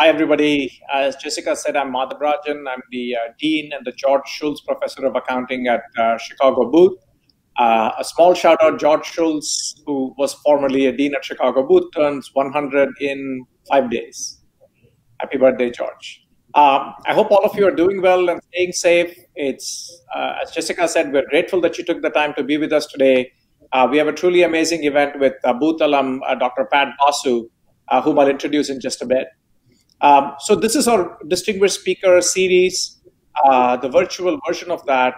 Hi, everybody. As Jessica said, I'm Madhav Rajan. I'm the uh, Dean and the George Shultz Professor of Accounting at uh, Chicago Booth. Uh, a small shout out, George Shultz, who was formerly a Dean at Chicago Booth, turns 100 in five days. Happy birthday, George. Um, I hope all of you are doing well and staying safe. It's, uh, as Jessica said, we're grateful that you took the time to be with us today. Uh, we have a truly amazing event with uh, Booth alum Dr. Pat Basu, whom I'll introduce in just a bit. Um, so this is our distinguished speaker series, uh, the virtual version of that.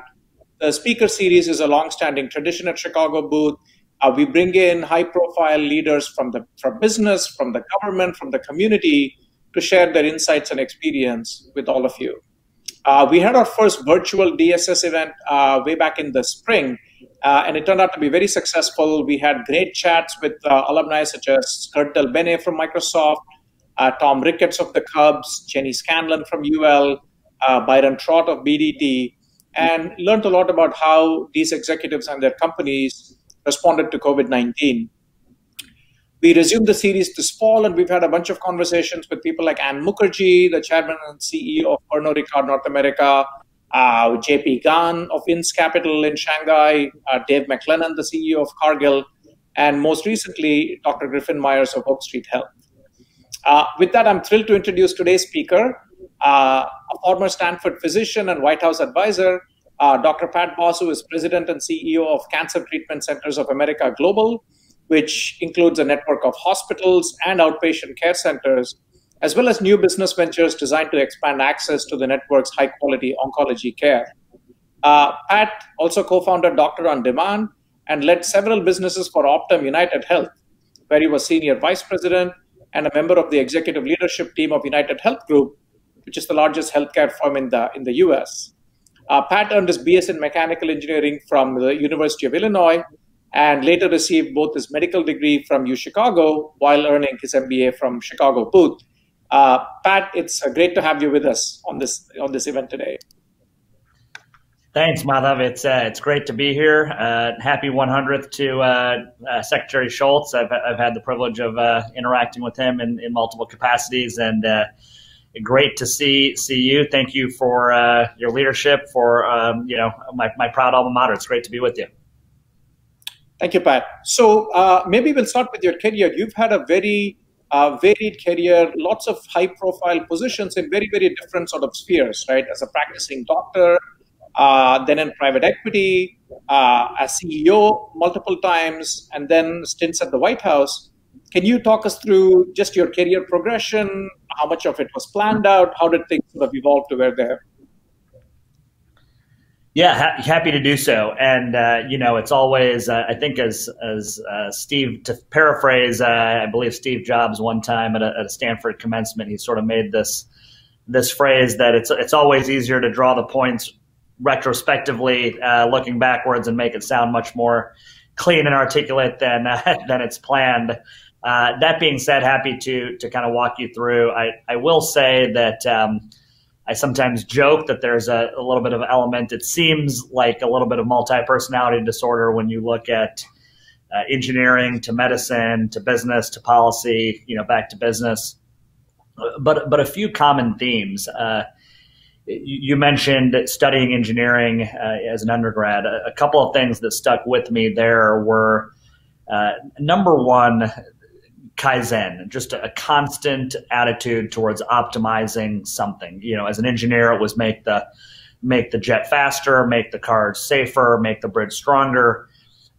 The speaker series is a long-standing tradition at Chicago Booth. Uh, we bring in high-profile leaders from the from business, from the government, from the community to share their insights and experience with all of you. Uh, we had our first virtual DSS event uh, way back in the spring, uh, and it turned out to be very successful. We had great chats with uh, alumni such as Kurt DelBene from Microsoft, Tom Ricketts of the Cubs, Jenny Scanlon from UL, uh, Byron Trott of BDT, and learned a lot about how these executives and their companies responded to COVID 19. We resumed the series this fall, and we've had a bunch of conversations with people like Ann Mukherjee, the chairman and CEO of Pernod Ricard North America, uh, JP Gan of INCE Capital in Shanghai, uh, Dave MacLennan, the CEO of Cargill, and most recently, Dr. Griffin Myers of Oak Street Health. Uh, with that, I'm thrilled to introduce today's speaker, uh, a former Stanford physician and White House advisor. Uh, Dr. Pat Basu is president and CEO of Cancer Treatment Centers of America Global, which includes a network of hospitals and outpatient care centers, as well as new business ventures designed to expand access to the network's high quality oncology care. Uh, Pat also co founded Doctor on Demand and led several businesses for Optum United Health, where he was senior vice president and a member of the executive leadership team of UnitedHealth Group, which is the largest healthcare firm in the, in the US. Uh, Pat earned his BS in mechanical engineering from the University of Illinois and later received both his medical degree from UChicago while earning his MBA from Chicago Booth. Uh, Pat, it's great to have you with us on this on this event today. Thanks, Madhav. It's uh, it's great to be here. Uh, happy 100th to uh, uh, Secretary Shultz. I've, I've had the privilege of uh, interacting with him in, in multiple capacities, and uh, great to see see you. Thank you for your leadership, for um, you know my, my proud alma mater. It's great to be with you. Thank you, Pat. So maybe we'll start with your career. You've had a very varied career, lots of high profile positions in very very different sort of spheres, right? As a practicing doctor uh, then in private equity, uh, as CEO multiple times, and then stints at the White House. Can you talk us through just your career progression? How much of it was planned out? How did things sort of evolve to where they're? Yeah, ha- happy to do so. And uh, you know, it's always uh, I think as as uh, Steve to paraphrase, uh, I believe Steve Jobs one time at a, at a, Stanford commencement, he sort of made this this phrase that it's it's always easier to draw the points retrospectively uh, looking backwards and make it sound much more clean and articulate than uh, than it's planned. Uh, that being said, happy to to kind of walk you through. I, I will say that um, I sometimes joke that there's a, a, little bit of element. It seems like a little bit of multi personality disorder when you look at uh, engineering to medicine to business to policy, you know, back to business. But but a few common themes. You mentioned studying engineering uh, as an undergrad. A, couple of things that stuck with me there were uh, number one, kaizen, just a, constant attitude towards optimizing something. You know, as an engineer, it was make the make the jet faster, make the cars safer, make the bridge stronger.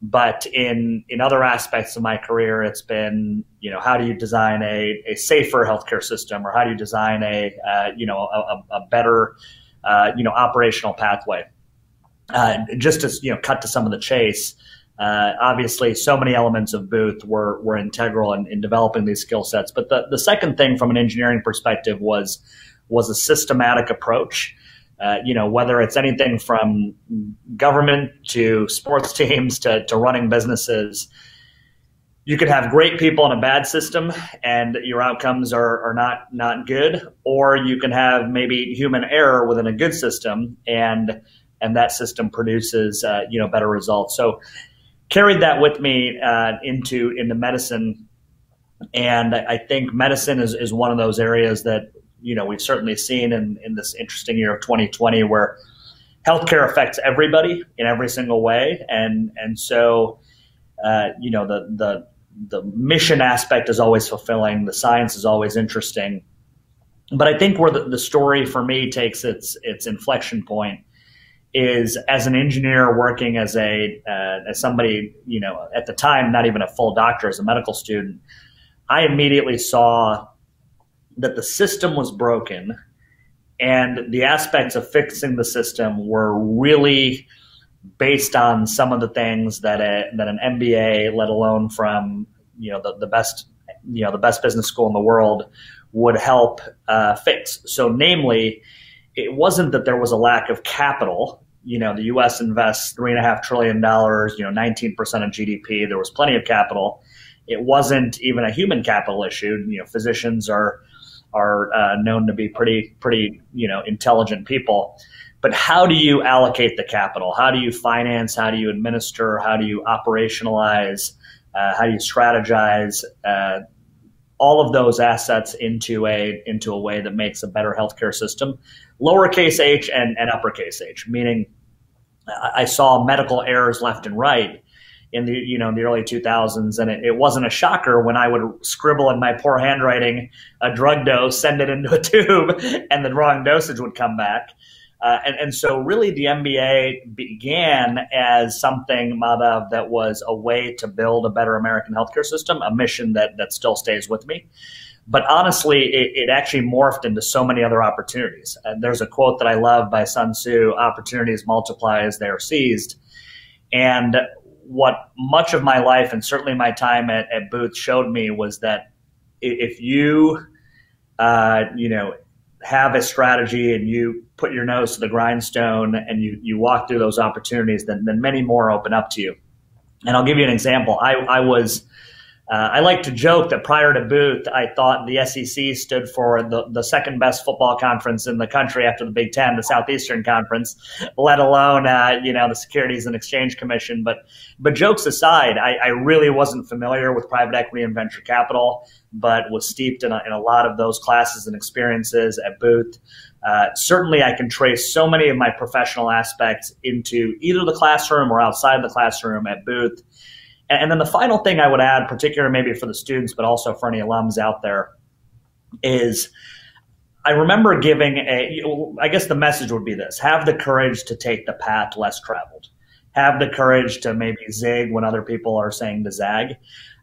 But in in other aspects of my career, it's been you know how do you design a, a safer healthcare system, or how do you design a uh, you know a, a better uh, you know operational pathway. Uh, just to you know cut to some of the chase. Uh, obviously, so many elements of Booth were were integral in, in developing these skill sets. But the, the second thing from an engineering perspective was was a systematic approach. Uh, you know, whether it's anything from government to sports teams to, to running businesses, you could have great people in a bad system and your outcomes are, are not, not good, or you can have maybe human error within a good system and, and that system produces, uh, you know, better results. So carried that with me uh, into, into medicine And I think medicine is, is one of those areas that, you know, we've certainly seen in, in this interesting year of 2020 where healthcare affects everybody in every single way. And, and so, uh, you know, the, the, the mission aspect is always fulfilling. The science is always interesting. But I think where the, the story for me takes its, its inflection point is as an engineer working as a uh, as somebody you know at the time not even a full doctor as a medical student i immediately saw that the system was broken and the aspects of fixing the system were really based on some of the things that a, that an MBA, let alone from you know the, the best you know the best business school in the world, would help uh, fix. So, namely, it wasn't that there was a lack of capital. You know, the U.S. invests three and a half trillion dollars. You know, 19 percent of GDP. There was plenty of capital. It wasn't even a human capital issue. You know, physicians are are uh, known to be pretty pretty you know intelligent people. But how do you allocate the capital? How do you finance? How do you administer? How do you operationalize? Uh, how do you strategize? Uh, all of those assets into a into a way that makes a better healthcare system, lowercase h and, and uppercase h, meaning I saw medical errors left and right in the you know in the early 2000s, and it, it, wasn't a shocker when I would scribble in my poor handwriting a drug dose, send it into a tube, and the wrong dosage would come back. Uh, and, and so, really, the MBA began as something, Madhav, that was a way to build a better American healthcare system, a mission that, that still stays with me. But honestly, it, it actually morphed into so many other opportunities. And there's a quote that I love by Sun Tzu opportunities multiply as they are seized. And what much of my life, and certainly my time at, at Booth, showed me was that if you, uh, you know, have a strategy and you put your nose to the grindstone and you, you walk through those opportunities, then, then many more open up to you. And I'll give you an example. I, I was, uh, I like to joke that prior to Booth, I thought the SEC stood for the, the second best football conference in the country after the Big Ten, the Southeastern Conference, let alone uh, you know the Securities and Exchange Commission. But but jokes aside, I, I, really wasn't familiar with private equity and venture capital, but was steeped in a, in a lot of those classes and experiences at Booth. Uh, certainly, I can trace so many of my professional aspects into either the classroom or outside the classroom at Booth. And then the final thing I would add, particularly maybe for the students, but also for any alums out there, is I remember giving a, I guess the message would be this have the courage to take the path less traveled. Have the courage to maybe zig when other people are saying to zag.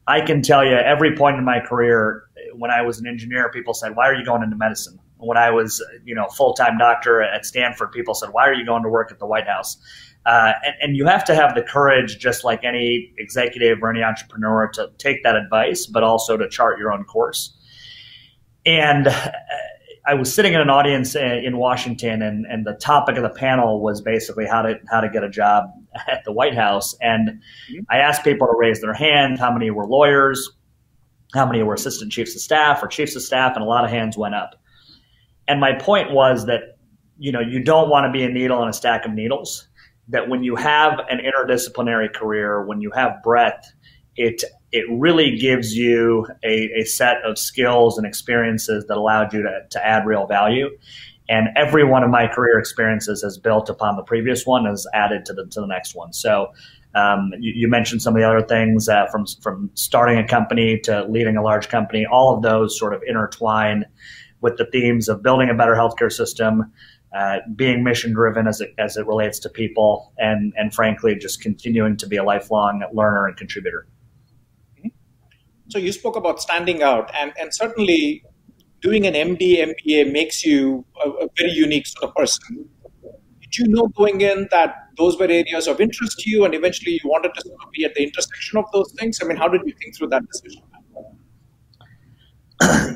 I can tell you every point in my career, when I was an engineer, people said, Why are you going into medicine? When I was, you know, full time doctor at Stanford, people said, Why are you going to work at the White House? Uh, and, and, you have to have the courage, just like any executive or any entrepreneur, to take that advice, but also to chart your own course. And uh, I was sitting in an audience in Washington, and, and the topic of the panel was basically how to how to get a job at the White House. And. I asked people to raise their hand. How many were lawyers? How many were assistant chiefs of staff or chiefs of staff? And a lot of hands went up. And my point was that you know you don't want to be a needle in a stack of needles that when you have an interdisciplinary career, when you have breadth, it it really gives you a, a set of skills and experiences that allowed you to, to add real value. And every one of my career experiences has built upon the previous one, has added to the to the next one. So um, you, you, mentioned some of the other things uh, from from starting a company to leading a large company. All of those sort of intertwine with the themes of building a better healthcare system, uh, being mission driven as it as it relates to people, and and frankly, just continuing to be a lifelong learner and contributor. So you spoke about standing out, and and certainly doing an MD MBA makes you a, a very unique sort of person. Did you know going in that those were areas of interest to you, and eventually you wanted to sort of be at the intersection of those things? I mean, how did you think through that decision?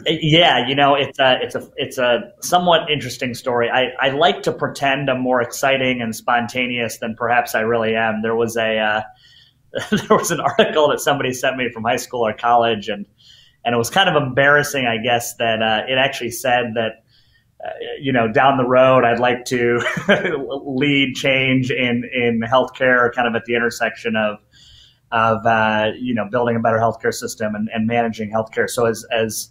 Yeah, you know, it's a it's a it's a somewhat interesting story. I, I like to pretend I'm more exciting and spontaneous than perhaps I really am. There was a uh, there was an article that somebody sent me from high school or college, and and it was kind of embarrassing, I guess, that uh, it actually said that. Uh, you know, down the road, I'd like to lead change in in healthcare, kind of at the intersection of of uh, you know building a better healthcare system and, and managing healthcare. So as as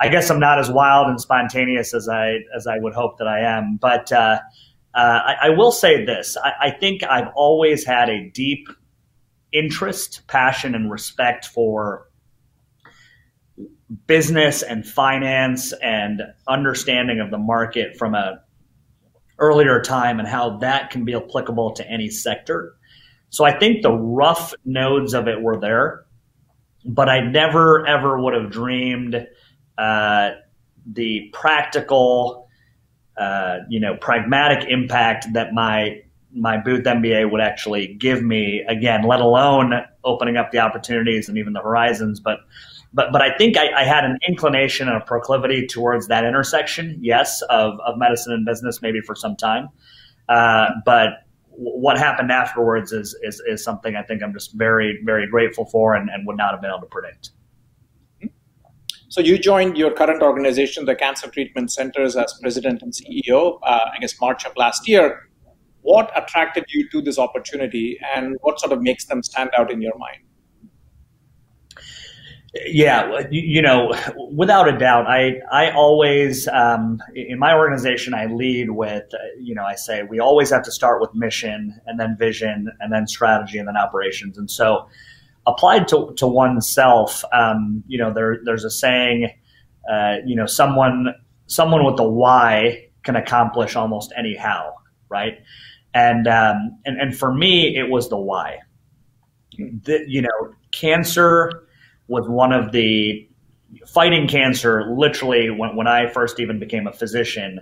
I guess I'm not as wild and spontaneous as I as I would hope that I am, but uh, uh, I, I, will say this: I, I, think I've always had a deep interest, passion, and respect for business and finance and understanding of the market from a earlier time and how that can be applicable to any sector. So I think the rough nodes of it were there, but I never ever would have dreamed uh, the practical, uh, you know, pragmatic impact that my my Booth MBA would actually give me. Again, let alone opening up the opportunities and even the horizons, but. But, but I think I, I had an inclination and a proclivity towards that intersection, yes, of, of medicine and business, maybe for some time. Uh, but what happened afterwards is, is, is something I think I'm just very, very grateful for and, and would not have been able to predict. So you joined your current organization, the Cancer Treatment Centers, as president and CEO, uh, I guess March of last year. What attracted you to this opportunity, and what sort of makes them stand out in your mind? Yeah, you, know, without a doubt, I I always um, in my organization I lead with uh, you know I say we always have to start with mission and then vision and then strategy and then operations, and so applied to, to oneself, um, you know, there, there's a saying, uh, you know, someone, someone with the why can accomplish almost any how, right? And, um, and, and for me, it was the why. The, you know, cancer was one of the fighting cancer, literally when, when I first even became a physician,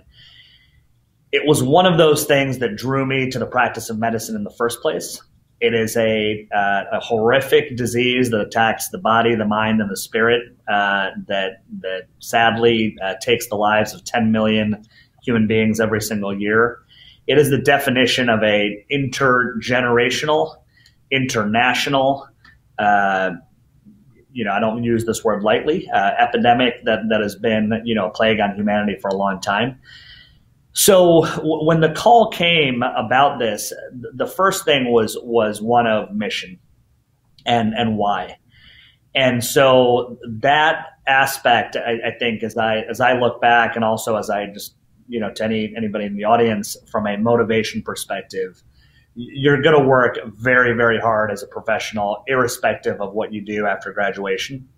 it was one of those things that drew me to the practice of medicine in the first place. It is a, uh, a horrific disease that attacks the body, the mind, and the spirit uh, that that sadly uh, takes the lives of 10 million human beings every single year. It is the definition of a intergenerational, international. Uh, you know, I don't use this word lightly. Uh, epidemic that that has been you know a plague on humanity for a long time. So w- when the call came about this, the first thing was was one of mission, and and why, and so that aspect, I, I think, as I as I look back, and also as I just you know to any anybody in the audience from a motivation perspective, you're going to work very very hard as a professional, irrespective of what you do after graduation.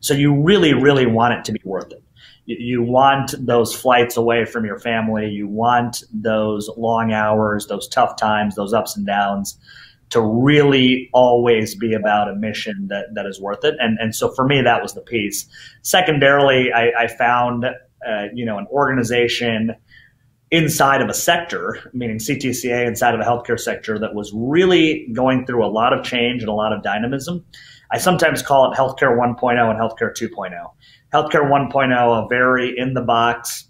So you really really want it to be worth it you want those flights away from your family. You want those long hours, those tough times, those ups and downs to really always be about a mission that, that is worth it. And, and so for me, that was the piece. Secondarily, I, I found, uh, you know, an organization inside of a sector, meaning CTCA inside of a healthcare sector that was really going through a lot of change and a lot of dynamism. I sometimes call it healthcare 1.0 and healthcare 2.0. Healthcare 1.0, a very in the box,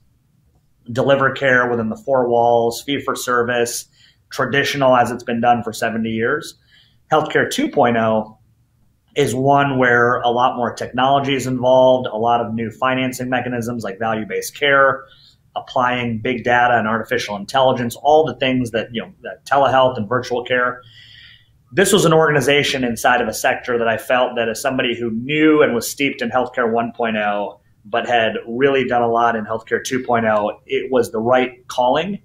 deliver care within the four walls, fee for service, traditional as it's been done for 70 years. Healthcare 2.0 is one where a lot more technology is involved, a lot of new financing mechanisms like value based care, applying big data and artificial intelligence, all the things that, you know, that telehealth and virtual care this was an organization inside of a sector that I felt that as somebody who knew and was steeped in healthcare 1.0, but had really done a lot in healthcare 2.0, it was the right calling.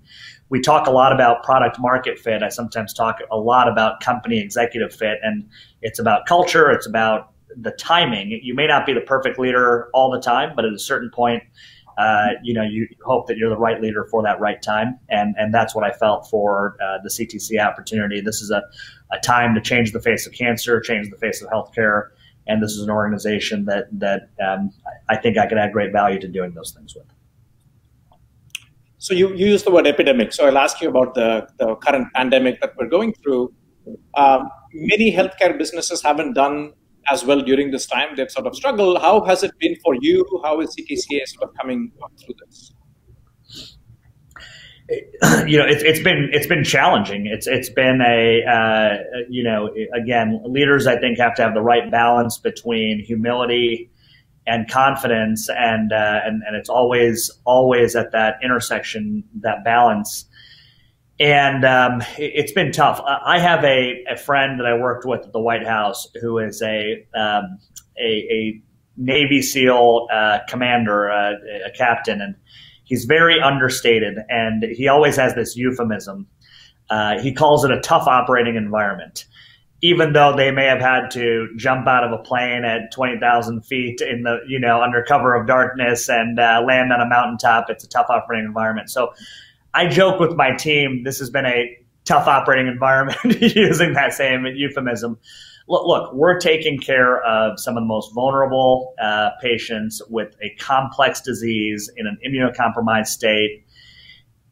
We talk a lot about product market fit. I sometimes talk a lot about company executive fit, and it's about culture, it's about the timing. You may not be the perfect leader all the time, but at a certain point, uh, you know, you hope that you're the right leader for that right time, and and that's what I felt for uh, the CTC opportunity. This is a, a time to change the face of cancer, change the face of healthcare, and this is an organization that that um, I think I can add great value to doing those things with. So you, you used the word epidemic. So I'll ask you about the, the current pandemic that we're going through. Um, many healthcare businesses haven't done as well during this time. They've sort of struggled. How has it been for you? How is CTCA sort of coming through this? You know, it's, it's been it's been challenging. It's it's been a uh, you know again leaders I think have to have the right balance between humility and confidence and uh, and and it's always always at that intersection that balance and um, it, has been tough. I have a, a friend that I worked with at the White House who is a um, a, a, Navy SEAL uh, commander, uh, a captain, and he's very understated. And he always has this euphemism. Uh, he calls it a tough operating environment even though they may have had to jump out of a plane at 20,000 feet in the, you know, under cover of darkness and uh, land on a mountaintop, it's a tough operating environment. So I joke with my team, this has been a tough operating environment using that same euphemism. Look, look, we're taking care of some of the most vulnerable uh, patients with a complex disease in an immunocompromised state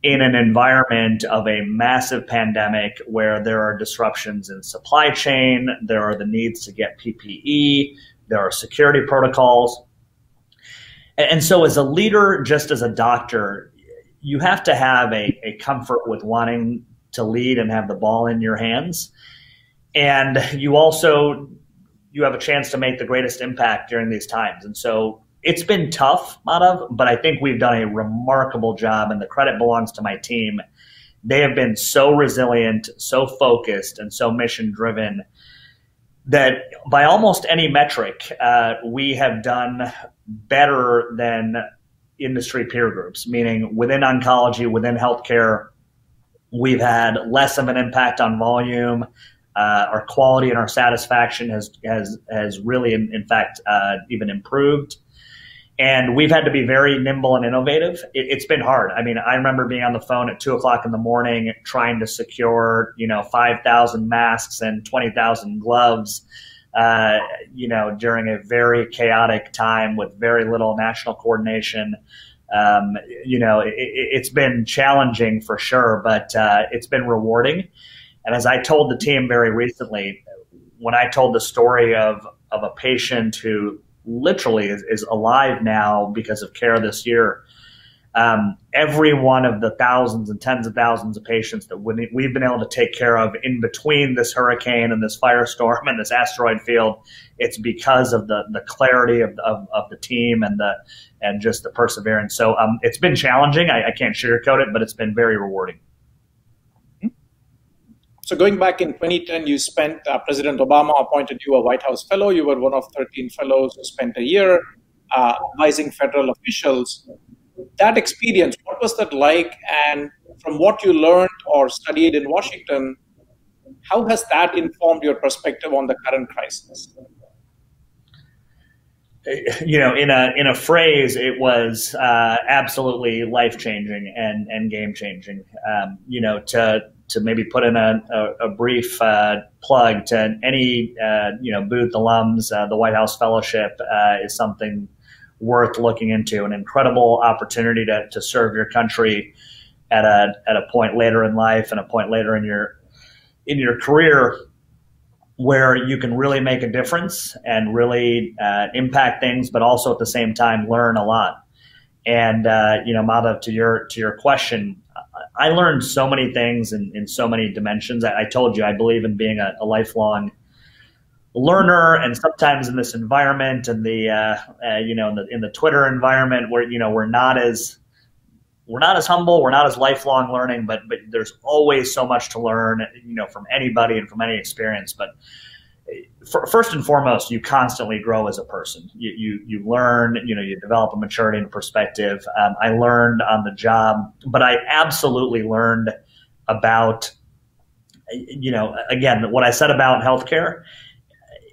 in an environment of a massive pandemic where there are disruptions in supply chain, there are the needs to get PPE, there are security protocols. And so, as a leader, just as a doctor, you have to have a, a comfort with wanting to lead and have the ball in your hands. And you also you have a chance to make the greatest impact during these times. And so it's been tough, Madhav, but I think we've done a remarkable job, and the credit belongs to my team. They have been so resilient, so focused, and so mission driven that by almost any metric, uh, we have done better than industry peer groups, meaning within oncology, within healthcare, we've had less of an impact on volume. Uh, our quality and our satisfaction has has has really, in, in fact, uh, even improved and we've had to be very nimble and innovative. It, has been hard. I mean, I remember being on the phone at two o'clock in the morning trying to secure, you know, five thousand masks and twenty thousand gloves. Uh, you know, during a very chaotic time with very little national coordination. Um, you know, it, has been challenging for sure, but uh, it's been rewarding. And as I told the team very recently, when I told the story of of a patient who literally is, is alive now because of care this year. Um, every one of the thousands and tens of thousands of patients that we've been able to take care of in between this hurricane and this firestorm and this asteroid field, it's because of the the clarity of, of, of the team and the and just the perseverance. So um, it's been challenging. I, I can't sugarcoat it, but it's been very rewarding. So going back in 2010, you spent, uh, President Obama appointed you a White House fellow. You were one of 13 fellows who spent a year uh, advising federal officials. That experience, what was that like? And from what you learned or studied in Washington, how has that informed your perspective on the current crisis? you know, in a in a phrase, it was uh, absolutely life changing and and game changing. Um, you know, to to maybe put in a, a, a brief uh, plug to any uh, you know Booth alums, uh, the White House Fellowship uh, is something worth looking into. An incredible opportunity to, to serve your country at a at a point later in life and a point later in your in your career where you can really make a difference and really uh, impact things, but also at the same time learn a lot. And uh, you know, Madhav, to your to your question, I learned so many things in, in so many dimensions. I, I told you I believe in being a, a, lifelong learner, and sometimes in this environment and the uh, uh, you know in the in the Twitter environment where you know we're not as we're not as humble, we're not as lifelong learning, but but there's always so much to learn, you know, from anybody and from any experience. But first and foremost, you constantly grow as a person. You, you, you learn, you know, you develop a maturity and perspective. Um, I learned on the job, but I absolutely learned about, you know, again, what I said about healthcare,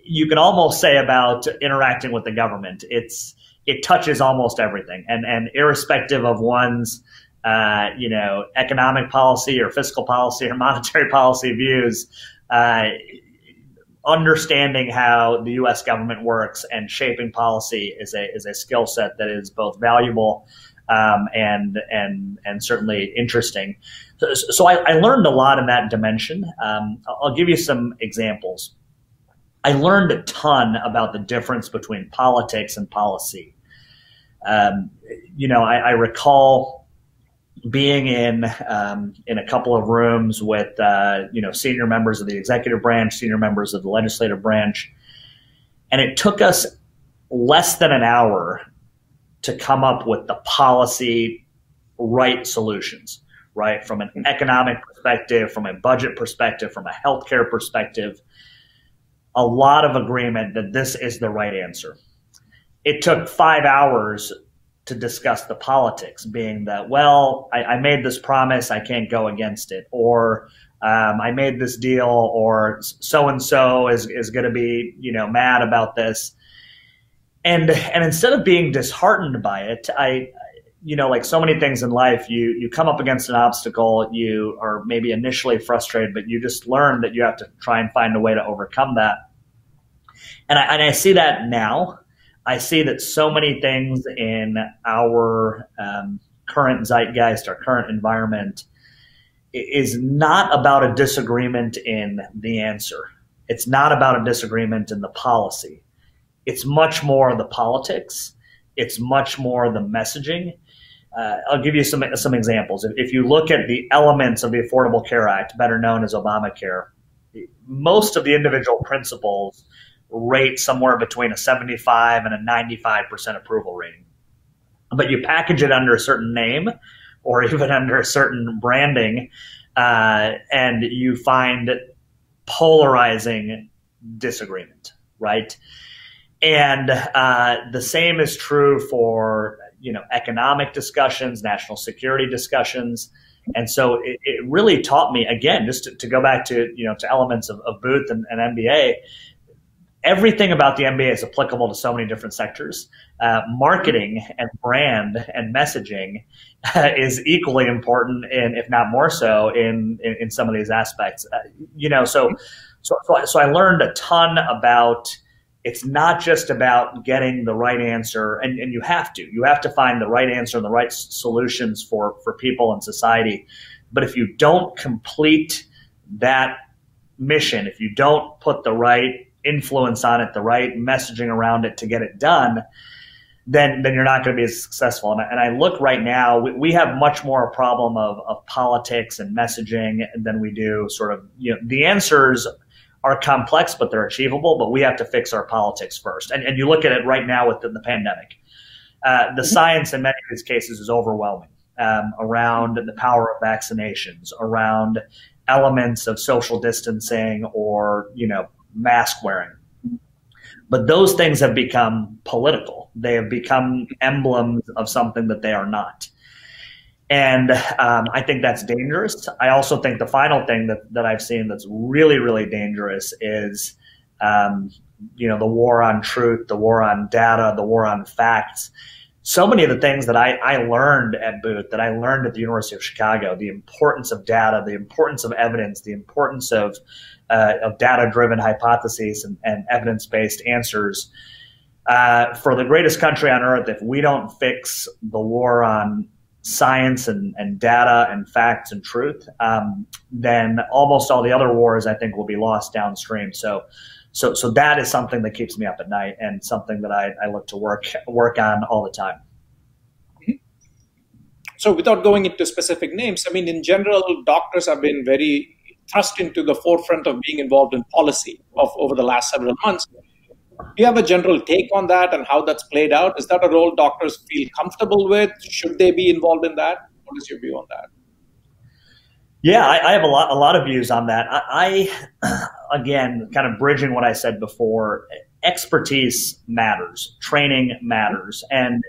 you can almost say about interacting with the government. It's, it touches almost everything. And, and irrespective of one's, uh, you know, economic policy or fiscal policy or monetary policy views, uh, understanding how the U.S. government works and shaping policy is a is a skill set that is both valuable um, and and and certainly interesting. So, so I, I, learned a lot in that dimension. Um, I'll give you some examples. I learned a ton about the difference between politics and policy. Um, you know, I, I recall being in um, in a couple of rooms with uh, you know senior members of the executive branch, senior members of the legislative branch, and it took us less than an hour to come up with the policy right solutions. right? From an economic perspective, from a budget perspective, from a healthcare perspective, a lot of agreement that this is the right answer. It took five hours to discuss the politics, being that, well, I, I made this promise, I can't go against it, or um, I made this deal, or so and so is is going to be, you know, mad about this. And and instead of being disheartened by it, I, you know, like so many things in life, you you come up against an obstacle, you are maybe initially frustrated, but you just learn that you have to try and find a way to overcome that. And I, and I see that now I see that so many things in our um, current zeitgeist, our current environment, is not about a disagreement in the answer. It's not about a disagreement in the policy. It's much more the politics. It's much more the messaging. Uh, I'll give you some some examples. If, if you look at the elements of the Affordable Care Act, better known as Obamacare, most of the individual principles rate somewhere between a 75 and a 95% approval rating. But you package it under a certain name or even under a certain branding, uh, and you find polarizing disagreement, right? And uh, the same is true for you know economic discussions, national security discussions. And so it, it really taught me again, just to, to, go back to you know to elements of, of Booth and, and MBA, everything about the MBA is applicable to so many different sectors. Uh, marketing and brand and messaging uh, is equally important, and if not more so, in in, in some of these aspects. Uh, you know, so so so I, so I learned a ton about. It's not just about getting the right answer, and, and you have to. You have to find the right answer and the right solutions for for people and society. But if you don't complete that mission, if you don't put the right influence on it, the right messaging around it to get it done, then then you're not going to be as successful. And I, and I look right now, we, we, have much more a problem of, of politics and messaging than we do sort of, you know, the answers are complex, but they're achievable, but we have to fix our politics first. And, and you look at it right now with the, the pandemic. Uh, the mm-hmm. science in many of these cases is overwhelming um, around the power of vaccinations, around elements of social distancing or, you know, mask wearing. But those things have become political. They have become emblems of something that they are not. And um, I think that's dangerous. I also think the final thing that, that I've seen that's really, really dangerous is, um, you know, the war on truth, the war on data, the war on facts. So many of the things that I, I learned at Booth, that I learned at the University of Chicago, the importance of data, the importance of evidence, the importance of uh, of data driven hypotheses and, and evidence based answers. Uh, for the greatest country on earth, if we don't fix the war on science and, and data and facts and truth, um, then almost all the other wars I think will be lost downstream. So, so, so that is something that keeps me up at night and something that I, I look to work work on all the time. So, without going into specific names, I mean, in general, doctors have been very thrust into the forefront of being involved in policy of over the last several months. Do you have a general take on that and how that's played out? Is that a role doctors feel comfortable with? Should they be involved in that? What is your view on that? Yeah, I, I have a lot, a lot of views on that. I, I, again, kind of bridging what I said before, expertise matters, training matters, and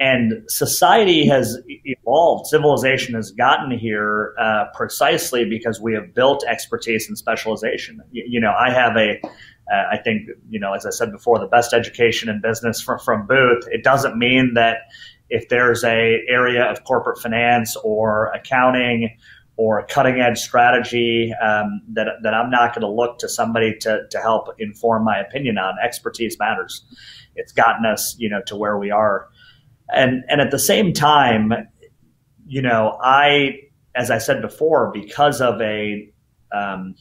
and society has evolved. Civilization has gotten here uh, precisely because we have built expertise and specialization. You, you know, I have a, uh, I think, you know, as I said before, the best education in business from, from Booth. It doesn't mean that if there's a area of corporate finance or accounting or a cutting edge strategy um, that, that I'm not going to look to somebody to, to help inform my opinion on. Expertise matters. It's gotten us, you know, to where we are and and at the same time, you know, I, as I said before, because of a um,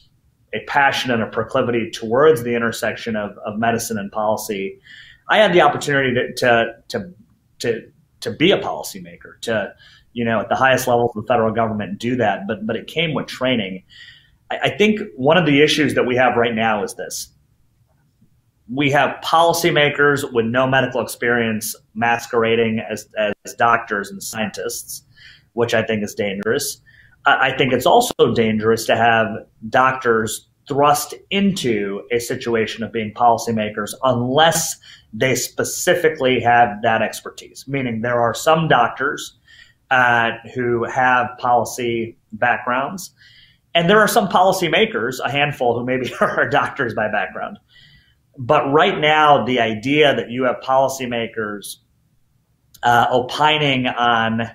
a passion and a proclivity towards the intersection of, of medicine and policy, I had the opportunity to to to to, to be a policymaker, to you know, at the highest levels of the federal government, do that. But but it came with training. I, I think one of the issues that we have right now is this: we have policymakers with no medical experience masquerading as, as doctors and scientists, which I think is dangerous. I think it's also dangerous to have doctors thrust into a situation of being policymakers unless they specifically have that expertise. Meaning, there are some doctors uh, who have policy backgrounds, and there are some policymakers, a handful, who maybe are doctors by background. But right now, the idea that you have policymakers uh, opining on,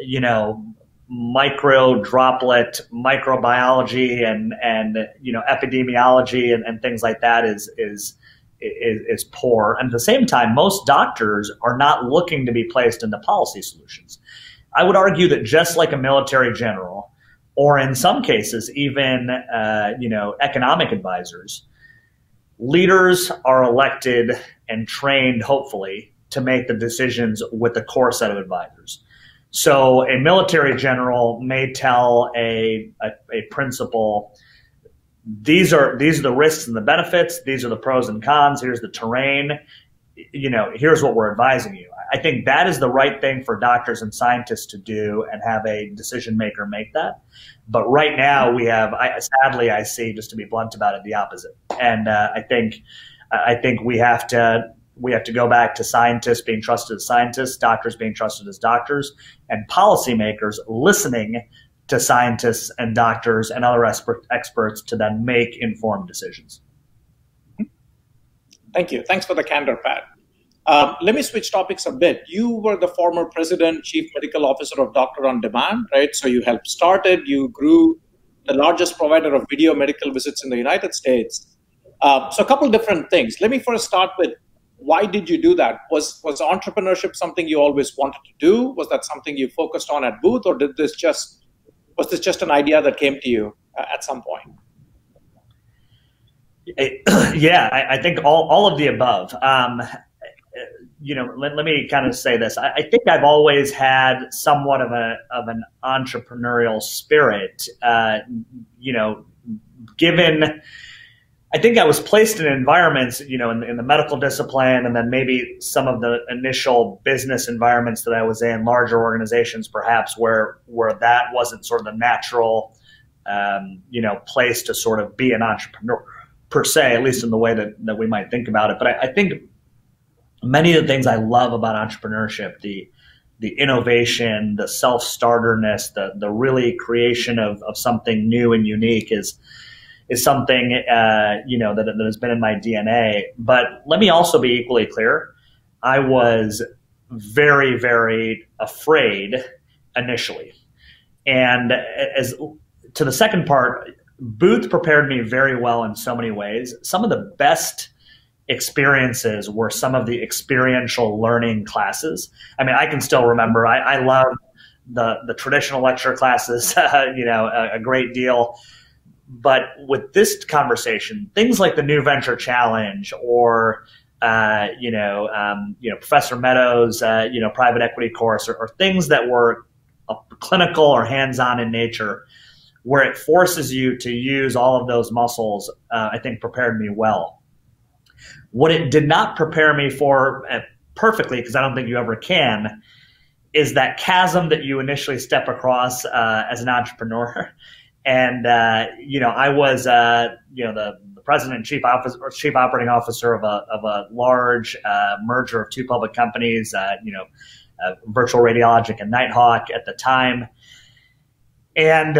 you know, micro droplet microbiology and and you know epidemiology and, and things like that is is is, is poor. And at the same time, most doctors are not looking to be placed into policy solutions. I would argue that just like a military general, or in some cases, even uh, you know economic advisors, leaders are elected and trained, hopefully, to make the decisions with a core set of advisors. So a military general may tell a, a, a principal, these are these are the risks and the benefits. These are the pros and cons. Here's the terrain. You know, here's what we're advising you. I think that is the right thing for doctors and scientists to do, and have a decision maker make that. But right now, we have, I, sadly, I see, just to be blunt about it, the opposite. And uh, I think, I think we have to we have to go back to scientists being trusted as scientists, doctors being trusted as doctors, and policymakers listening to scientists and doctors and other experts to then make informed decisions. Thank you. Thanks for the candor, Pat. Um, let me switch topics a bit. You were the former president, chief medical officer of Doctor on Demand, right? So you helped start it. You grew the largest provider of video medical visits in the United States. Uh, so a couple different things. Let me first start with why did you do that? Was was entrepreneurship something you always wanted to do? Was that something you focused on at Booth, or did this just was this just an idea that came to you uh, at some point? Yeah, I, I, think all, all of the above. Um, you know, let, let me kind of say this. I, I, think I've always had somewhat of a of an entrepreneurial spirit. Uh, you know, given I think I was placed in environments, you know, in, in, the medical discipline, and then maybe some of the initial business environments that I was in, larger organizations, perhaps where where that wasn't sort of the natural, um, you know, place to sort of be an entrepreneur per se, at least in the way that that we might think about it. But I, I think many of the things I love about entrepreneurship, the the innovation, the self starterness, the the really creation of of something new and unique is is something uh, you know that, that has been in my DNA. But let me also be equally clear: I was very, very afraid initially, and as to the second part, Booth prepared me very well in so many ways. Some of the best experiences were some of the experiential learning classes. I mean, I can still remember. I, I love the the traditional lecture classes, you know, a, a great deal. But with this conversation, things like the New Venture Challenge or uh, you know, um, you know, Professor Meadows, uh, you know, private equity course, or, or things that were clinical or hands-on in nature, where it forces you to use all of those muscles. Uh, I think prepared me well. What it did not prepare me for uh, perfectly, because I don't think you ever can, is that chasm that you initially step across uh, as an entrepreneur. And uh, you know, I was uh, you know the, the president and chief officer, chief operating officer of a of a large uh, merger of two public companies. Uh, you know, uh, Virtual Radiologic and Nighthawk at the time. And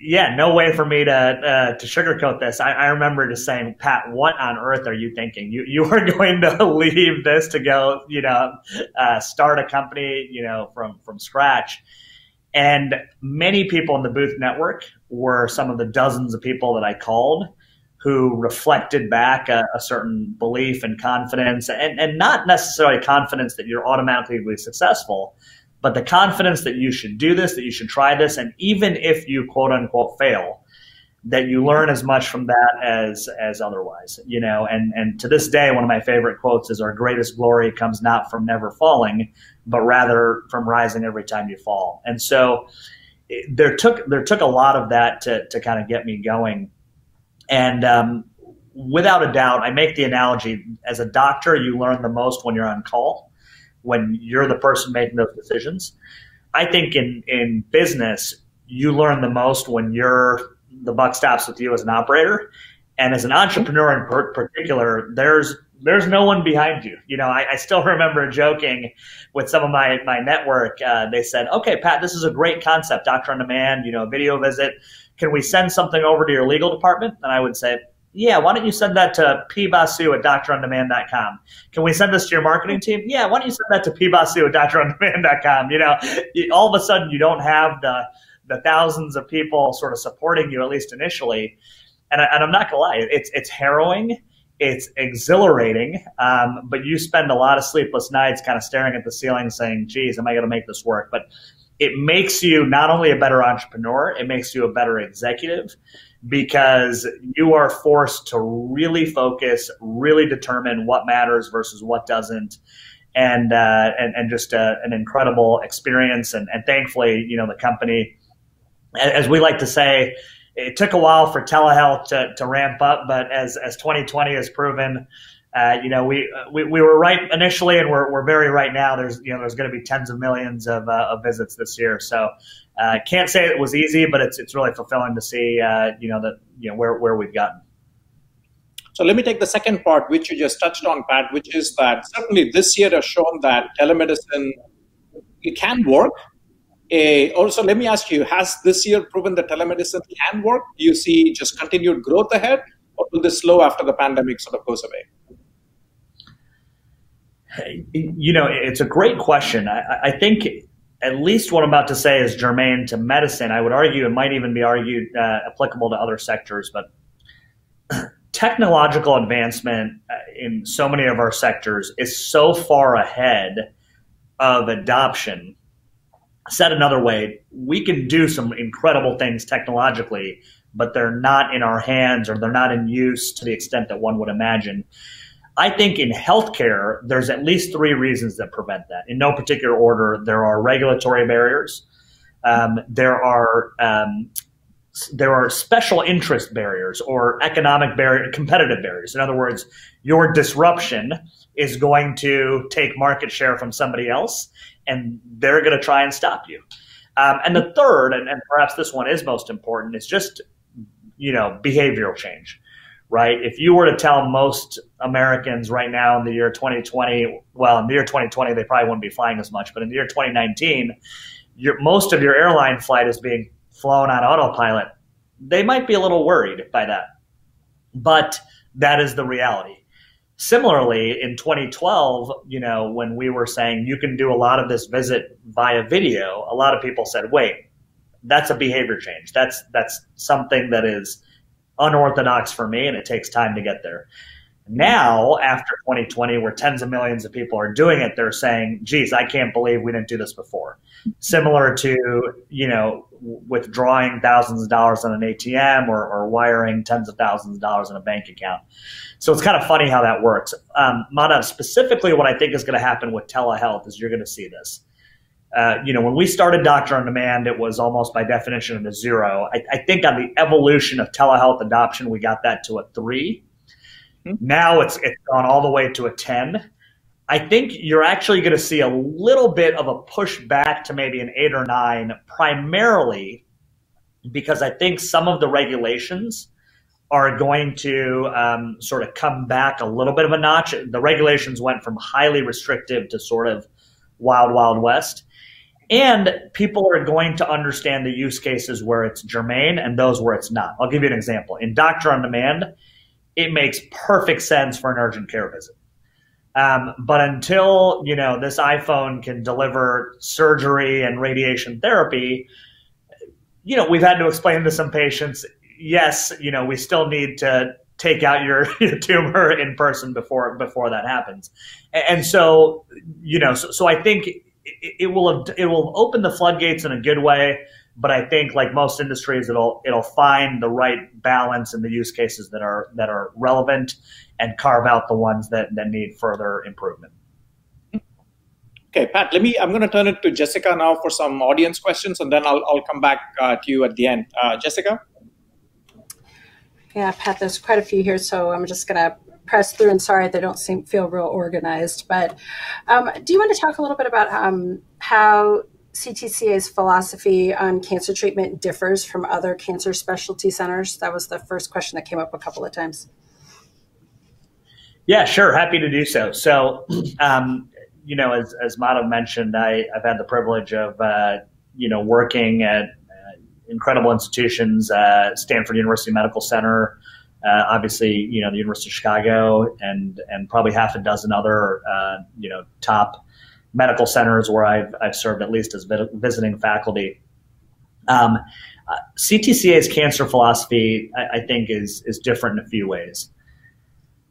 yeah, no way for me to uh, to sugarcoat this. I, I, remember just saying, Pat, what on earth are you thinking? You you are going to leave this to go, you know, start a company, you know, from from scratch. And many people in the Booth Network were some of the dozens of people that I called who reflected back a, a certain belief and confidence, and, and not necessarily confidence that you're automatically successful, but the confidence that you should do this, that you should try this, and even if you quote unquote fail, that you learn as much from that as as otherwise you know? And and to this day one of my favorite quotes is our greatest glory comes not from never falling but rather from rising every time you fall. And so there took there took a lot of that to to kind of get me going. And um, without a doubt i make the analogy as a doctor you learn the most when you're on call when you're the person making those decisions. I think in in business you learn the most when you're the buck stops with you as an operator. And as an entrepreneur in particular, there's there's no one behind you. You know, I, I still remember joking with some of my my network. Uh, they said, "Okay, Pat, this is a great concept, doctor on demand. You know, video visit. Can we send something over to your legal department?" And I would say, yeah, why don't you send that to pbasu at doctorondemand.com? Can we send this to your marketing team? Yeah, why don't you send that to pbasu at doctorondemand.com? You know, all of a sudden you don't have the the thousands of people sort of supporting you, at least initially. And, I, I'm not gonna lie, it's it's harrowing, it's exhilarating, um, but you spend a lot of sleepless nights kind of staring at the ceiling, saying, "Geez, am I gonna make this work?" But it makes you not only a better entrepreneur, it makes you a better executive because you are forced to really focus, really determine what matters versus what doesn't. And, uh, and, and just uh, an incredible experience. And, and thankfully, you know, the company, as we like to say, it took a while for telehealth to, to ramp up, but as, as 2020 has proven, uh, you know, we, we, we were right initially, and we're, we're very right now. There's you know there's going to be tens of millions of, uh, of visits this year. So uh, can't say it was easy, but it's it's really fulfilling to see uh, you know that you know where where we've gotten. So let me take the second part, which you just touched on, Pat, which is that certainly this year has shown that telemedicine it can work. Also, let me ask you: Has this year proven that telemedicine can work? Do you see just continued growth ahead, or will this slow after the pandemic sort of goes away? You know, it's a great question. I, I, think at least what I'm about to say is germane to medicine. I would argue it might even be argued uh, applicable to other sectors, but technological advancement uh, in so many of our sectors is so far ahead of adoption. Said another way, we can do some incredible things technologically, but they're not in our hands or they're not in use to the extent that one would imagine. I think in healthcare, there's at least three reasons that prevent that. In no particular order, there are regulatory barriers. Um, there are um, there are special interest barriers or economic barrier, competitive barriers. In other words, your disruption is going to take market share from somebody else, and they're going to try and stop you. Um, and the third, and, and perhaps this one is most important, is just you know behavioral change right? If you were to tell most Americans right now in the year 2020, well, in the year 2020, they probably wouldn't be flying as much, but in the year 2019, your, most of your airline flight is being flown on autopilot. They might be a little worried by that, but that is the reality. Similarly, in 2012, you know, when we were saying you can do a lot of this visit via video, a lot of people said, "Wait, that's a behavior change. That's that's something that is unorthodox for me, and it takes time to get there. Now, after 2020, where tens of millions of people are doing it, they're saying, geez, I can't believe we didn't do this before. Similar to, you know, withdrawing thousands of dollars on an ATM or, or wiring tens of thousands of dollars in a bank account. So it's kind of funny how that works. Um, Madhav, specifically what I think is going to happen with telehealth is you're going to see this. Uh, you know, when we started Doctor on Demand, it was almost by definition a zero. I, I, think on the evolution of telehealth adoption, we got that to a 3 mm-hmm. Now it's it's gone all the way to a ten. I think you're actually going to see a little bit of a push back to maybe an eight or nine, primarily because I think some of the regulations are going to um, sort of come back a little bit of a notch. The regulations went from highly restrictive to sort of wild, wild west. And people are going to understand the use cases where it's germane and those where it's not. I'll give you an example. In Doctor on Demand, it makes perfect sense for an urgent care visit. Um, but until you know this iPhone can deliver surgery and radiation therapy, you know we've had to explain to some patients. Yes, you know we still need to take out your, your tumor in person before before that happens, and, so you know so, so I think it, it will it will open the floodgates in a good way. But I think, like most industries, it'll it'll find the right balance in the use cases that are that are relevant, and carve out the ones that, that need further improvement. Okay, Pat, let me. I'm going to turn it to Jessica now for some audience questions, and then I'll I'll come back uh, to you at the end. Uh, Jessica. Yeah, Pat, there's quite a few here, so I'm just going to press through and sorry they don't seem feel real organized but um, do you want to talk a little bit about um, how CTCA's philosophy on cancer treatment differs from other cancer specialty centers? That was the first question that came up a couple of times. Yeah, sure. Happy to do so. So, um, you know, as, as Madhav mentioned, I, have had the privilege of, uh, you know, working at uh, incredible institutions, uh, Stanford University Medical Center, uh, obviously, you know, the University of Chicago, and and probably half a dozen other, uh, you know, top medical centers where I've I've served at least as visiting faculty. Um, uh, CTCA's cancer philosophy, I, I think, is is different in a few ways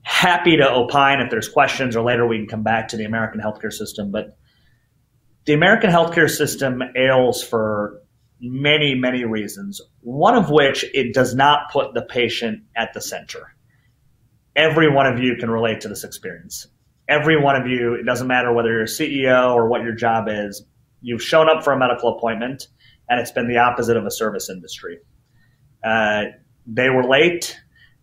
happy to opine if there's questions, or later we can come back to the American healthcare system. But the American healthcare system ails for many, many reasons, one of which it does not put the patient at the center. Every one of you can relate to this experience. Every one of you, it doesn't matter whether you're a CEO or what your job is, you've shown up for a medical appointment and it's been the opposite of a service industry. Uh, they were late,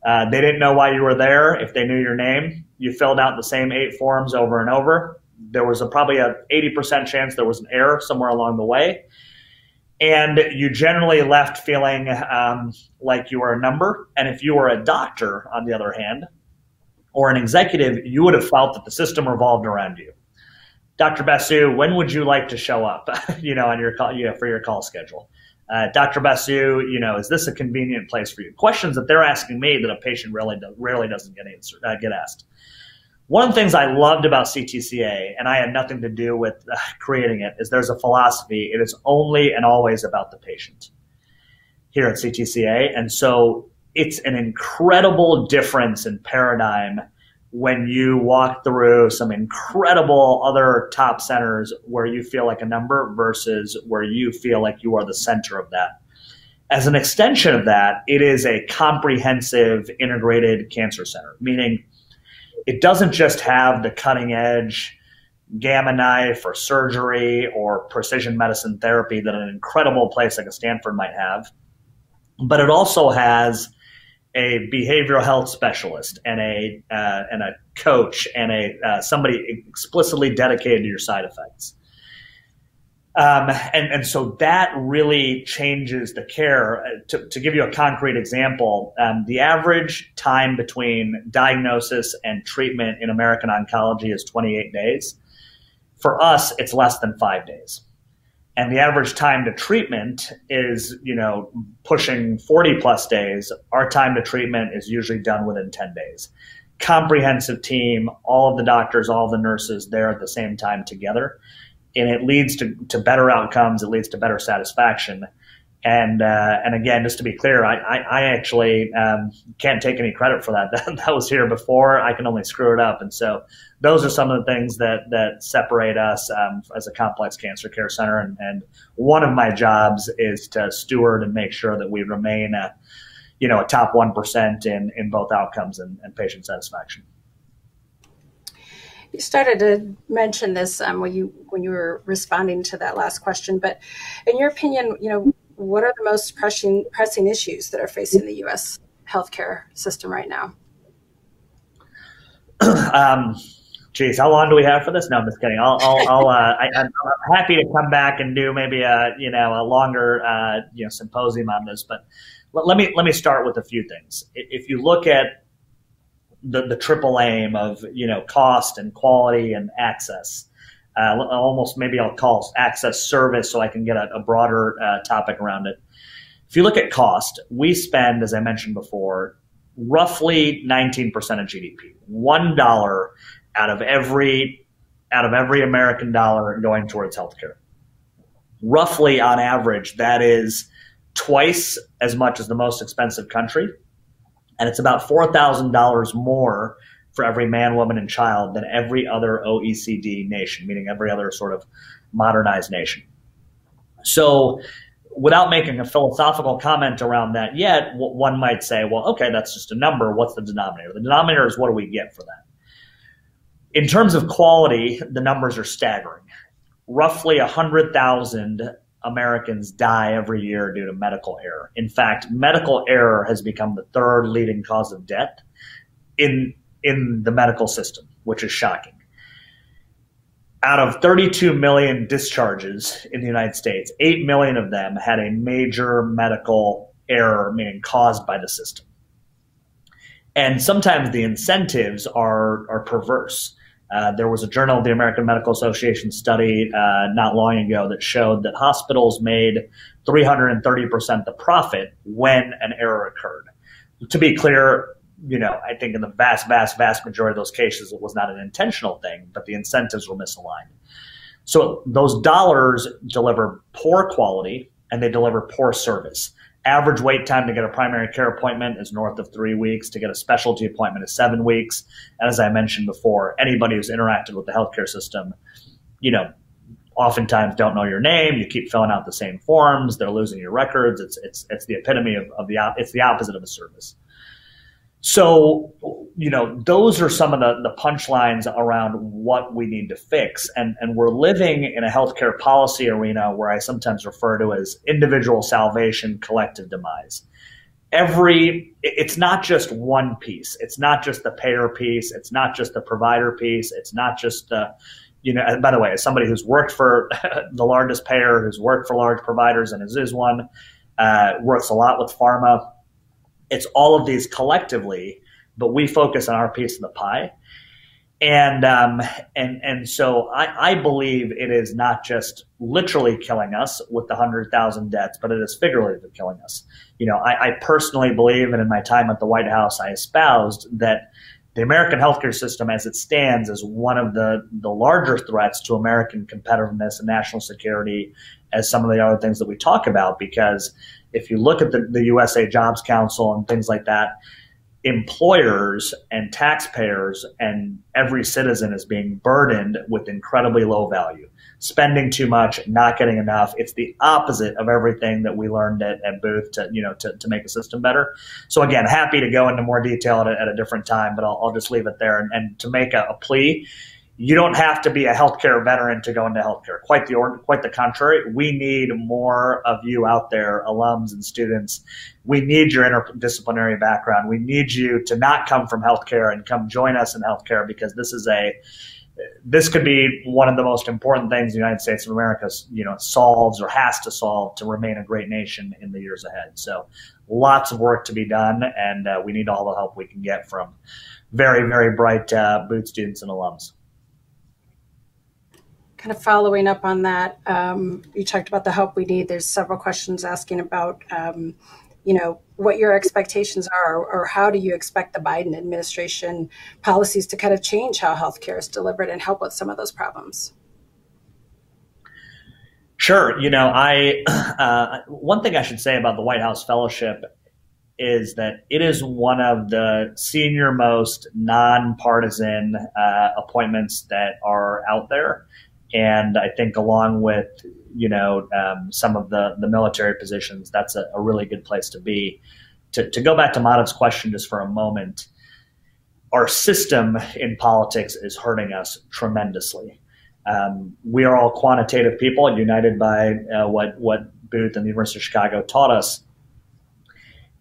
uh, they didn't know why you were there. If they knew your name, you filled out the same eight forms over and over. There was a, probably a 80% chance there was an error somewhere along the way. And you generally left feeling um, like you were a number. And if you were a doctor, on the other hand, or an executive, you would have felt that the system revolved around you. Dr. Basu, when would you like to show up? you know, on your call, you know, for your call schedule. Uh, Dr. Basu, you know, is this a convenient place for you? Questions that they're asking me that a patient really do, rarely doesn't get answered, uh, get asked. One of the things I loved about CTCA, and I had nothing to do with uh, creating it, is there's a philosophy. It is only and always about the patient here at CTCA, and so it's an incredible difference in paradigm when you walk through some incredible other top centers where you feel like a number versus where you feel like you are the center of that. As an extension of that, it is a comprehensive integrated cancer center, meaning it doesn't just have the cutting edge gamma knife or surgery or precision medicine therapy that an incredible place like a Stanford might have, but it also has a behavioral health specialist and a uh, and a coach and a uh, somebody explicitly dedicated to your side effects. Um, and, and so that really changes the care. Uh, to, to give you a concrete example, um, the average time between diagnosis and treatment in American oncology is 28 days. For us, it's less than five days and the average time to treatment is you know pushing 40 plus days. Our time to treatment is usually done within 10 days. Comprehensive team all of the doctors all the nurses there at the same time together. And it leads to, to better outcomes it leads to better satisfaction and uh, and again, just to be clear, I, I, I actually um, can't take any credit for that. that. That was here before. I can only screw it up. And so those are some of the things that that separate us um, as a complex cancer care center. And, and one of my jobs is to steward and make sure that we remain a you know a top one percent in in both outcomes and, and patient satisfaction. You started to mention this um, when you when you were responding to that last question, but in your opinion, you know, what are the most pressing pressing issues that are facing the U.S. healthcare system right now? um, geez, how long do we have for this? No, I'm just kidding. I'll, I'll, I'll uh, I, am happy to come back and do maybe a you know a longer uh, you know symposium on this. But let, let me let me start with a few things. If you look at the the triple aim of you know cost and quality and access, uh, almost maybe I'll call access service so I can get a, a broader uh, topic around it. If you look at cost, we spend, as I mentioned before, roughly 19% of GDP. One dollar out of every out of every American dollar going towards healthcare. Roughly on average, that is twice as much as the most expensive country. And it's about $4,000 more for every man, woman, and child than every other OECD nation, meaning every other sort of modernized nation. So, without making a philosophical comment around that yet, one might say, well, okay, that's just a number. What's the denominator? The denominator is what do we get for that? In terms of quality, the numbers are staggering. Roughly 100,000 Americans die every year due to medical error. In fact, medical error has become the third leading cause of death in in the medical system, which is shocking. out of 32 million discharges in the United States, 8 million of them had a major medical error, meaning caused by the system. And sometimes the incentives are, are perverse. Uh, there was a Journal of the American Medical Association study uh, not long ago that showed that hospitals made 330% the profit when an error occurred. To be clear, you know, I think in the vast, vast, vast majority of those cases, it was not an intentional thing, but the incentives were misaligned. So those dollars deliver poor quality and they deliver poor service. Average wait time to get a primary care appointment is north of three weeks. To get a specialty appointment is seven weeks. And as I mentioned before, anybody who's interacted with the healthcare system, you know, oftentimes don't know your name. You keep filling out the same forms. They're losing your records. It's it's it's the epitome of, of the it's the opposite of a service. So, you know, those are some of the, the punchlines around what we need to fix. And, and we're living in a healthcare policy arena where I sometimes refer to as individual salvation, collective demise. Every, it's not just one piece. It's not just the payer piece. It's not just the provider piece. It's not just the, you know, by the way, as somebody who's worked for the largest payer, who's worked for large providers and is, is one, uh, works a lot with pharma it's all of these collectively, but we focus on our piece of the pie. And um, and and so I, I believe it is not just literally killing us with the hundred thousand deaths, but it is figuratively killing us. You know, I, I personally believe, and in my time at the White House, I espoused that the American healthcare system, as it stands, is one of the, the larger threats to American competitiveness and national security, as some of the other things that we talk about. Because if you look at the, the USA Jobs Council and things like that, employers and taxpayers and every citizen is being burdened with incredibly low value spending too much not getting enough it's the opposite of everything that we learned at, at booth to you know to, to make a system better so again happy to go into more detail at a, at a different time but I'll, I'll, just leave it there and, and to make a, a plea you don't have to be a healthcare veteran to go into healthcare. Quite the quite the contrary. We need more of you out there, alums and students. We need your interdisciplinary background. We need you to not come from healthcare and come join us in healthcare because this is a this could be one of the most important things the United States of America, you know, solves or has to solve to remain a great nation in the years ahead. So, lots of work to be done, and uh, we need all the help we can get from very, very bright uh, Booth students and alums kind of following up on that, um, you talked about the help we need. There's several questions asking about, um, you know, what your expectations are, or how do you expect the Biden administration policies to kind of change how healthcare is delivered and help with some of those problems? Sure. You know, I uh, one thing I should say about the White House Fellowship is that it is one of the senior most nonpartisan uh, appointments that are out there. And I think along with, you know, um, some of the, the military positions, that's a, a, really good place to be. To, to go back to Madhav's question just for a moment, our system in politics is hurting us tremendously. Um, we are all quantitative people, united by uh, what, what Booth and the University of Chicago taught us.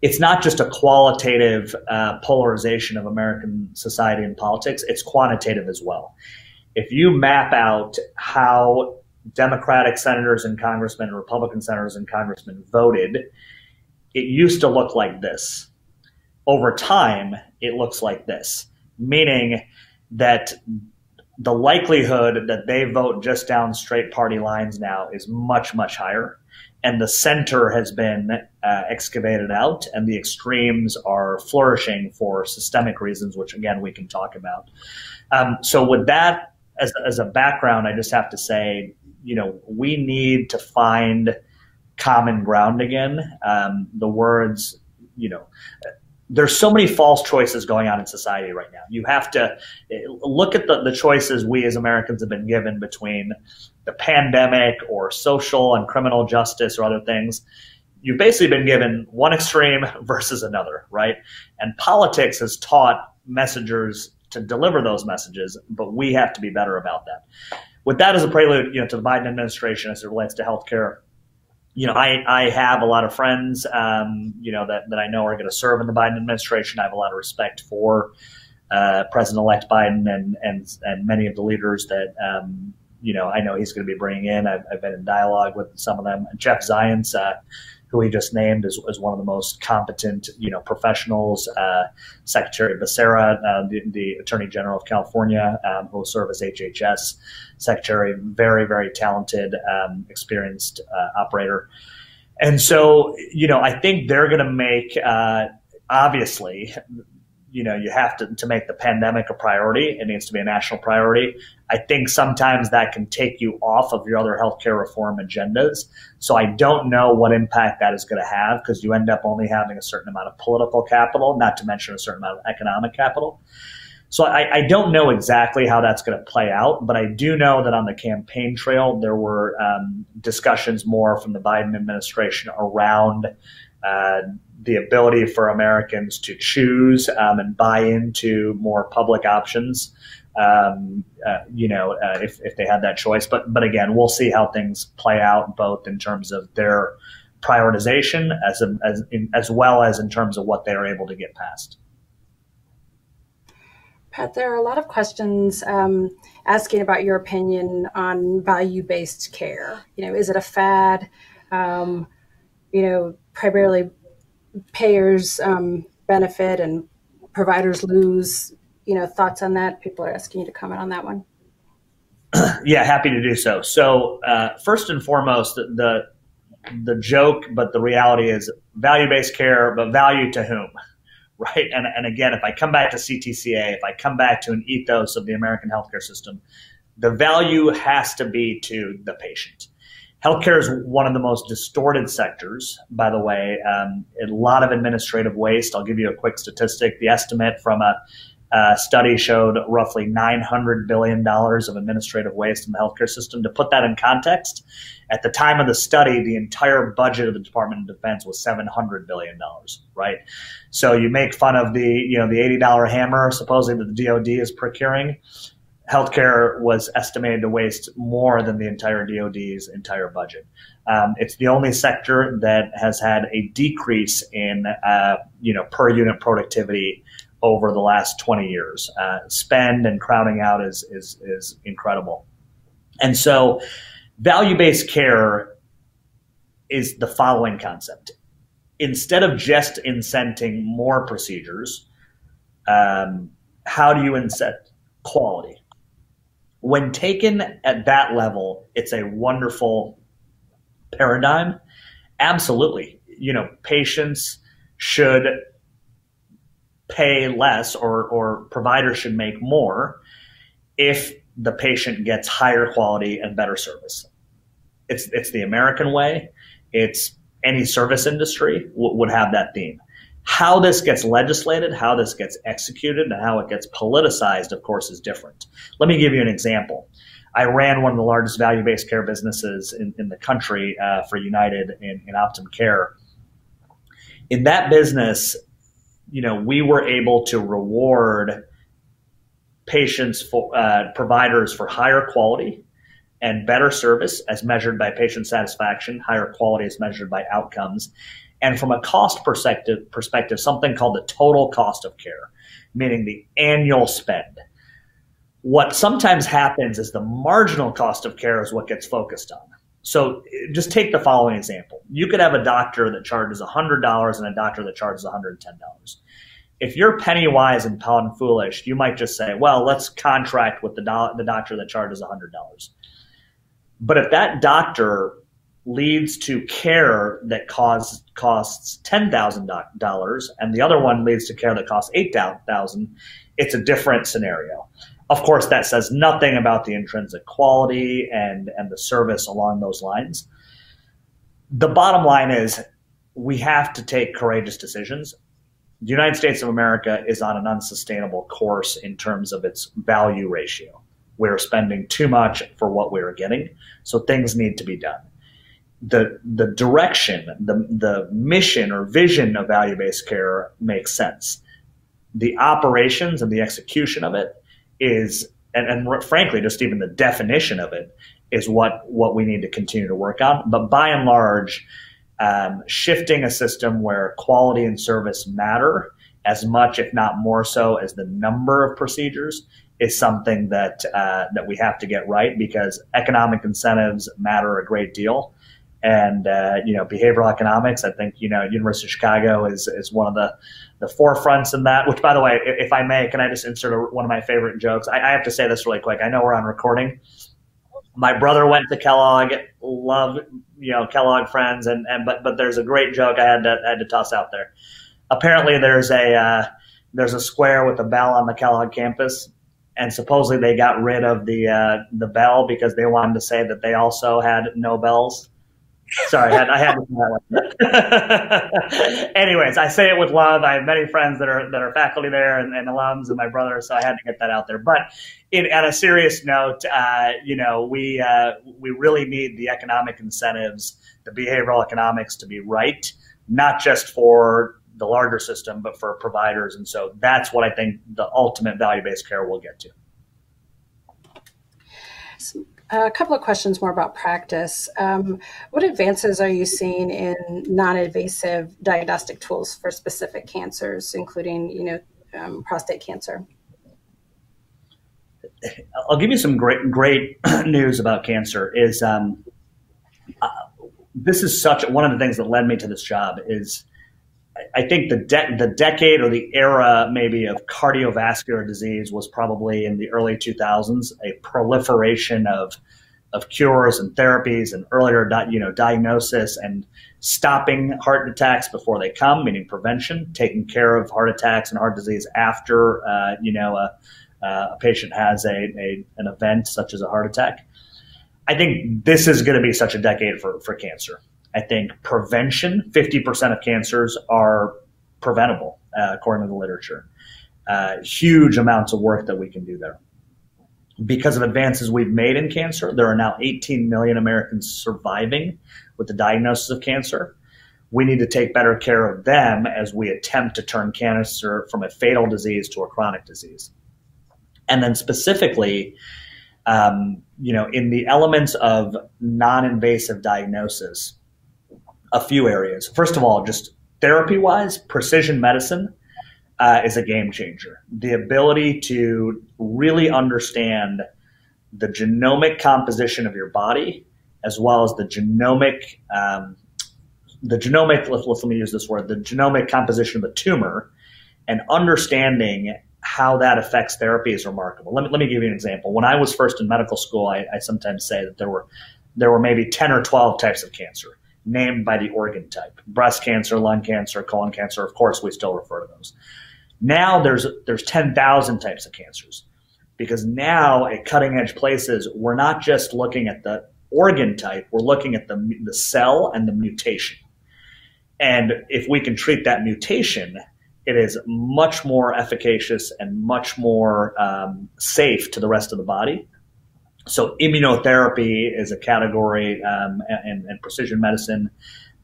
It's not just a qualitative uh, polarization of American society and politics, it's quantitative as well if you map out how Democratic senators and congressmen and Republican senators and congressmen voted, it used to look like this. Over time, it looks like this, meaning that the likelihood that they vote just down straight party lines now is much, much higher. And the center has been uh, excavated out, and the extremes are flourishing for systemic reasons, which again we can talk about. Um, so, with that as, as a background, I just have to say, you know, we need to find common ground again. Um, the words, you know, there's so many false choices going on in society right now. You have to look at the, the choices we as Americans have been given between the pandemic or social and criminal justice or other things. You've basically been given one extreme versus another, right? And politics has taught messengers to deliver those messages, but we have to be better about that. With that as a prelude, you know, to the Biden administration as it relates to healthcare, you know, I, I have a lot of friends, um, you know, that, that I know are going to serve in the Biden administration. I have a lot of respect for uh, President-elect Biden and, and, and many of the leaders that, um, you know, I know he's going to be bringing in. I've, I've, been in dialogue with some of them. Jeff Zients, uh, who he just named as, as one of the most competent, you know, professionals. Uh, Secretary Becerra, uh, the, the, Attorney General of California, um, who will serve as HHS Secretary, very, very talented, um, experienced uh, operator. And so, you know, I think they're going to make, uh, obviously, you know, you have to, to make the pandemic a priority. It needs to be a national priority. I think sometimes that can take you off of your other healthcare reform agendas. So I don't know what impact that is going to have because you end up only having a certain amount of political capital, not to mention a certain amount of economic capital. So I, I don't know exactly how that's going to play out, but I do know that on the campaign trail, there were um, discussions more from the Biden administration around uh, the ability for Americans to choose um, and buy into more public options. Um, uh, you know, uh, if, if they had that choice, but but again, we'll see how things play out, both in terms of their prioritization as a, as in, as well as in terms of what they are able to get passed. Pat, there are a lot of questions um, asking about your opinion on value-based care. You know, is it a fad? Um, you know, primarily payers um, benefit and providers lose. You know, thoughts on that? People are asking you to comment on that one. yeah, happy to do so. So, uh, first and foremost, the, the the joke, but the reality is value based care, but value to whom? Right. And, and again, if I come back to CTCA, if I come back to an ethos of the American healthcare system, the value has to be to the patient. Healthcare is one of the most distorted sectors, by the way. Um, a lot of administrative waste. I'll give you a quick statistic. The estimate from a, a study showed roughly $900 billion of administrative waste in the healthcare system. To put that in context, at the time of the study, the entire budget of the Department of Defense was $700 billion, right? So you make fun of the, you know, the $80 hammer supposedly that the DOD is procuring healthcare was estimated to waste more than the entire DoD's entire budget. Um, it's the only sector that has had a decrease in uh, you know per unit productivity over the last 20 years. Uh, spend and crowding out is, is is incredible, and so value based care is the following concept. Instead of just incenting more procedures, um, how do you incent quality? When taken at that level, it's a wonderful paradigm. Absolutely. You know, patients should pay less or, or providers should make more if the patient gets higher quality and better service. It's, it's the American way. It's any service industry w- would have that theme. How this gets legislated, how this gets executed, and how it gets politicized, of course, is different. Let me give you an example. I ran one of the largest value based care businesses in, in the country uh, for United in, in Optum Care. In that business, you know, we were able to reward patients for uh, providers for higher quality and better service as measured by patient satisfaction, higher quality as measured by outcomes, and from a cost perspective, perspective, something called the total cost of care, meaning the annual spend. What sometimes happens is the marginal cost of care is what gets focused on. So just take the following example. You could have a doctor that charges $100 and a doctor that charges $110. If you're penny wise and pound foolish, you might just say, well, let's contract with the, do- the doctor that charges $100. But if that doctor leads to care that costs costs ten thousand dollars, and the other one leads to care that costs eight thousand, it's a different scenario. Of course, that says nothing about the intrinsic quality and and the service along those lines. The bottom line is we have to take courageous decisions. The United States of America is on an unsustainable course in terms of its value ratio. We're spending too much for what we're getting, so things need to be done the the direction, the the mission or vision of value based care makes sense. The operations and the execution of it is, and, and frankly, just even the definition of it is what what we need to continue to work on. But by and large, um, shifting a system where quality and service matter as much, if not more so, as the number of procedures is something that uh, that we have to get right because economic incentives matter a great deal, and uh, you know behavioral economics. I think you know University of Chicago is is one of the the forefronts in that. Which, by the way, if I may, can I just insert a, one of my favorite jokes? I, I have to say this really quick. I know we're on recording. My brother went to Kellogg. Love you know Kellogg friends, and, and but but there's a great joke I had to I had to toss out there. Apparently, there's a uh, there's a square with a bell on the Kellogg campus, and supposedly they got rid of the uh, the bell because they wanted to say that they also had no bells. Sorry, I had, I had to Anyways, I say it with love. I have many friends that are that are faculty there and, and alums, and my brother, so I had to get that out there. But in, on a serious note, uh, you know, we uh, we really need the economic incentives, the behavioral economics, to be right, not just for the larger system, but for providers. And so that's what I think the ultimate value based care will get to. A couple of questions more about practice. Um, what advances are you seeing in non-invasive diagnostic tools for specific cancers, including, you know, um, prostate cancer? I'll give you some great great news about cancer. Is um, uh, this is such one of the things that led me to this job is I think the de- the decade or the era maybe of cardiovascular disease was probably in the early 2000s. A proliferation of of cures and therapies and earlier you know diagnosis and stopping heart attacks before they come, meaning prevention, taking care of heart attacks and heart disease after uh, you know a, a, patient has a, a an event such as a heart attack. I think this is going to be such a decade for, for cancer. I think prevention, 50% of cancers are preventable, uh, according to the literature. Uh, huge amounts of work that we can do there. Because of advances we've made in cancer, there are now 18 million Americans surviving with the diagnosis of cancer. We need to take better care of them as we attempt to turn cancer from a fatal disease to a chronic disease. And then specifically, um, you know, in the elements of non-invasive diagnosis, a few areas. First of all, just therapy wise, precision medicine uh, is a game changer. The ability to really understand the genomic composition of your body, as well as the genomic, um, the genomic. Let's, let's me use this word: the genomic composition of the tumor, and understanding how that affects therapy is remarkable. Let me let me give you an example. When I was first in medical school, I, I sometimes say that there were there were maybe ten or twelve types of cancer named by the organ type. Breast cancer, lung cancer, colon cancer, of course, we still refer to those. Now there's there's 10,000 types of cancers because now at cutting edge places, we're not just looking at the organ type, we're looking at the, the cell and the mutation. And if we can treat that mutation, it is much more efficacious and much more um, safe to the rest of the body so immunotherapy is a category, um, and, and, precision medicine,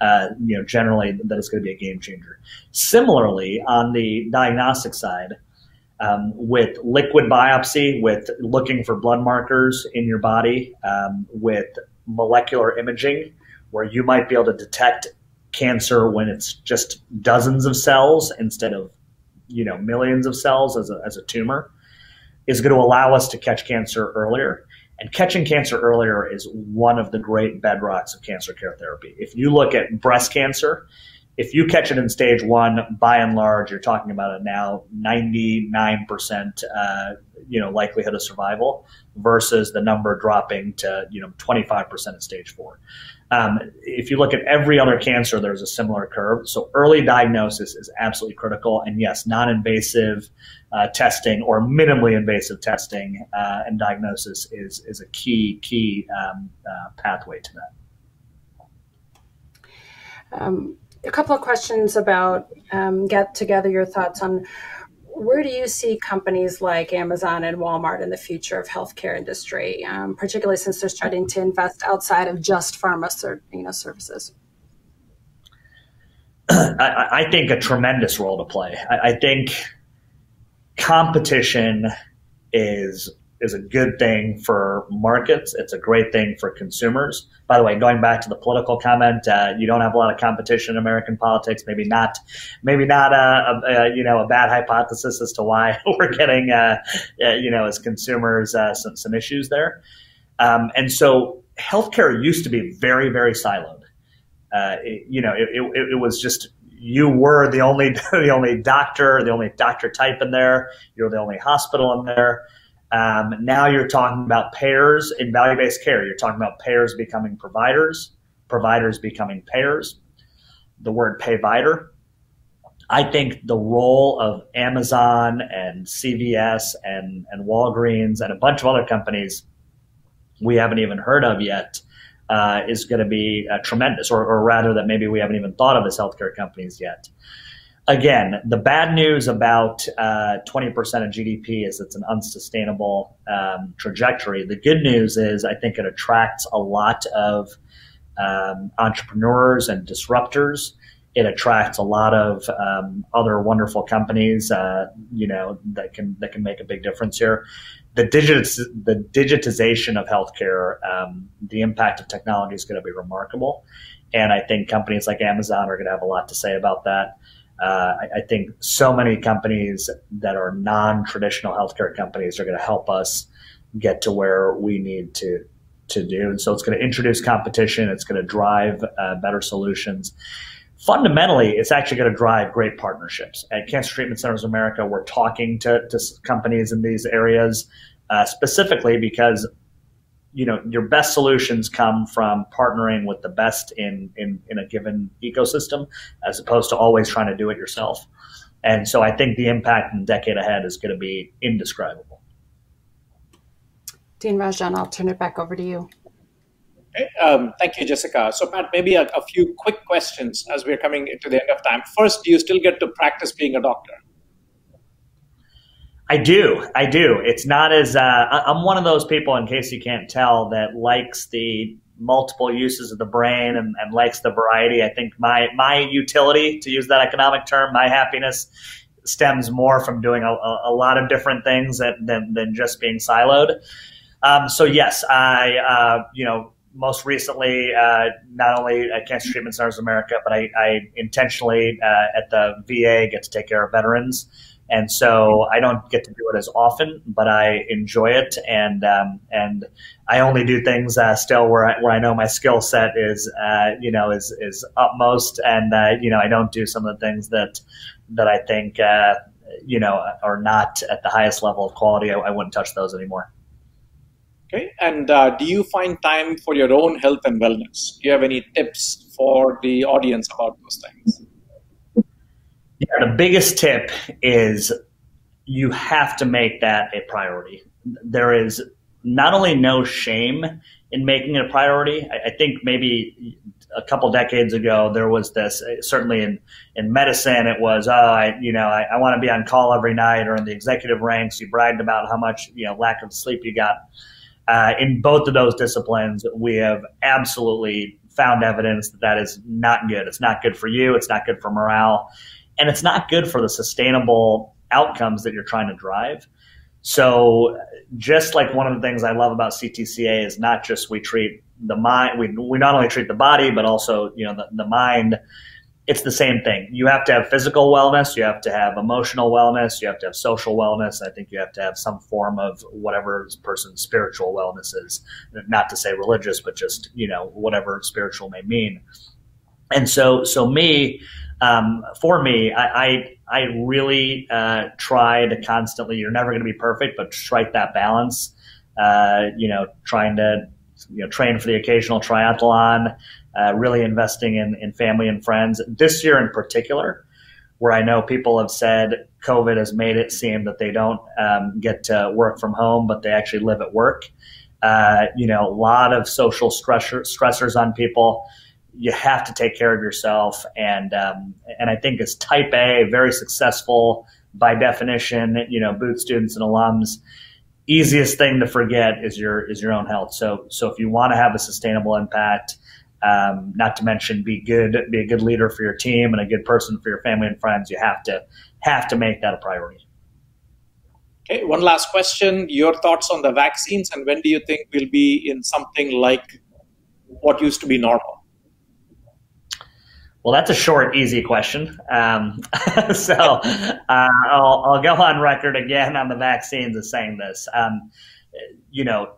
uh, you know, generally that is going to be a game changer. Similarly, on the diagnostic side, um, with liquid biopsy, with looking for blood markers in your body, um, with molecular imaging, where you might be able to detect cancer when it's just dozens of cells instead of you know millions of cells as a, as a tumor, is going to allow us to catch cancer earlier. And catching cancer earlier is one of the great bedrocks of cancer care therapy. If you look at breast cancer, if you catch it in stage one, by and large, you're talking about a now 99% uh, you know likelihood of survival versus the number dropping to you know 25% at stage four. Um, if you look at every other cancer, there's a similar curve. So early diagnosis is absolutely critical. And yes, non-invasive uh, testing or minimally invasive testing uh, and diagnosis is, is a key, key um, uh, pathway to that. Um, a couple of questions about um, get together your thoughts on where do you see companies like Amazon and Walmart in the future of healthcare industry, um, particularly since they're starting to invest outside of just pharma you know, services? I, I, think a tremendous role to play. I, I think competition is is a good thing for markets. It's a great thing for consumers. By the way, going back to the political comment, uh, you don't have a lot of competition in American politics. Maybe not, maybe not a, a, a you know a bad hypothesis as to why we're getting uh, uh, you know as consumers uh, some some issues there. Um, and so healthcare used to be very very siloed. Uh, it, you know, it, it, it was just you were the only the only doctor, the only doctor type in there. You're the only hospital in there. Um, now you're talking about payers in value based care. You're talking about payers becoming providers, providers becoming payers. The word payvider. I think the role of Amazon and CVS and, and Walgreens and a bunch of other companies we haven't even heard of yet uh, is going to be uh, tremendous, or, or, rather, that maybe we haven't even thought of as healthcare companies yet. Again, the bad news about uh, 20% of GDP is it's an unsustainable um, trajectory. The good news is I think it attracts a lot of um, entrepreneurs and disruptors. It attracts a lot of um, other wonderful companies, uh, you know, that can that can make a big difference here the digit the digitization of healthcare, um, the impact of technology is going to be remarkable, and I think companies like Amazon are going to have a lot to say about that. Uh, I, I, think so many companies that are non-traditional healthcare companies are going to help us get to where we need to to do, and so it's going to introduce competition. It's going to drive uh, better solutions fundamentally, it's actually going to drive great partnerships. At Cancer Treatment Centers of America, we're talking to, to companies in these areas uh, specifically because you know your best solutions come from partnering with the best in, in in a given ecosystem as opposed to always trying to do it yourself. And so I think the impact in the decade ahead is going to be indescribable. Dean Rajan, I'll turn it back over to you. Um, thank you, Jessica. So, Pat, maybe a, a, few quick questions as we're coming to the end of time. First, do you still get to practice being a doctor? I do. I do. It's not as, uh, I'm one of those people, in case you can't tell, that likes the multiple uses of the brain and, and likes the variety. I think my, my utility, to use that economic term, my happiness stems more from doing a, a lot of different things that, than, than just being siloed. Um, so yes, I, uh, you know, most recently, uh, not only at Cancer Treatment Centers of America, but I, I intentionally uh, at the VA get to take care of veterans. And so I don't get to do it as often, but I enjoy it, and um, and I only do things uh, still where I, where I know my skill set is uh, you know is is utmost, and uh, you know I don't do some of the things that that I think uh, you know are not at the highest level of quality. I, I wouldn't touch those anymore. Okay. And uh, do you find time for your own health and wellness? Do you have any tips for the audience about those things? Yeah, the biggest tip is you have to make that a priority. There is not only no shame in making it a priority. I, I think maybe a couple decades ago there was this. Certainly in in medicine, it was oh, I you know I, I want to be on call every night, or in the executive ranks, you bragged about how much you know lack of sleep you got. Uh, in both of those disciplines, we have absolutely found evidence that that is not good. It's not good for you. It's not good for morale. And it's not good for the sustainable outcomes that you're trying to drive. So, just like one of the things I love about CTCA is not just we treat the mind, we, we not only treat the body, but also, you know, the, the mind it's the same thing. You have to have physical wellness, you have to have emotional wellness, you have to have social wellness. I think you have to have some form of whatever person's spiritual wellness is. Not to say religious, but just you know whatever spiritual may mean. And so, so me, um, for me, I I, I really uh, try to constantly. You're never going to be perfect, but strike that balance. Uh, you know, trying to you know train for the occasional triathlon uh, really investing in, in family and friends. This year in particular, where I know people have said COVID has made it seem that they don't um, get to work from home, but they actually live at work. Uh, you know, a lot of social stressor, stressors on people. You have to take care of yourself, and um, and I think as Type A, very successful by definition, you know, Booth students and alums, easiest thing to forget is your is your own health. So so if you want to have a sustainable impact, um, not to mention be good, be a good leader for your team and a good person for your family and friends. You have to have to make that a priority. Okay, one last question. Your thoughts on the vaccines and when do you think we'll be in something like what used to be normal? Well, that's a short, easy question. Um, so uh, I'll, I'll, go on record again on the vaccines as saying this. Um, you know,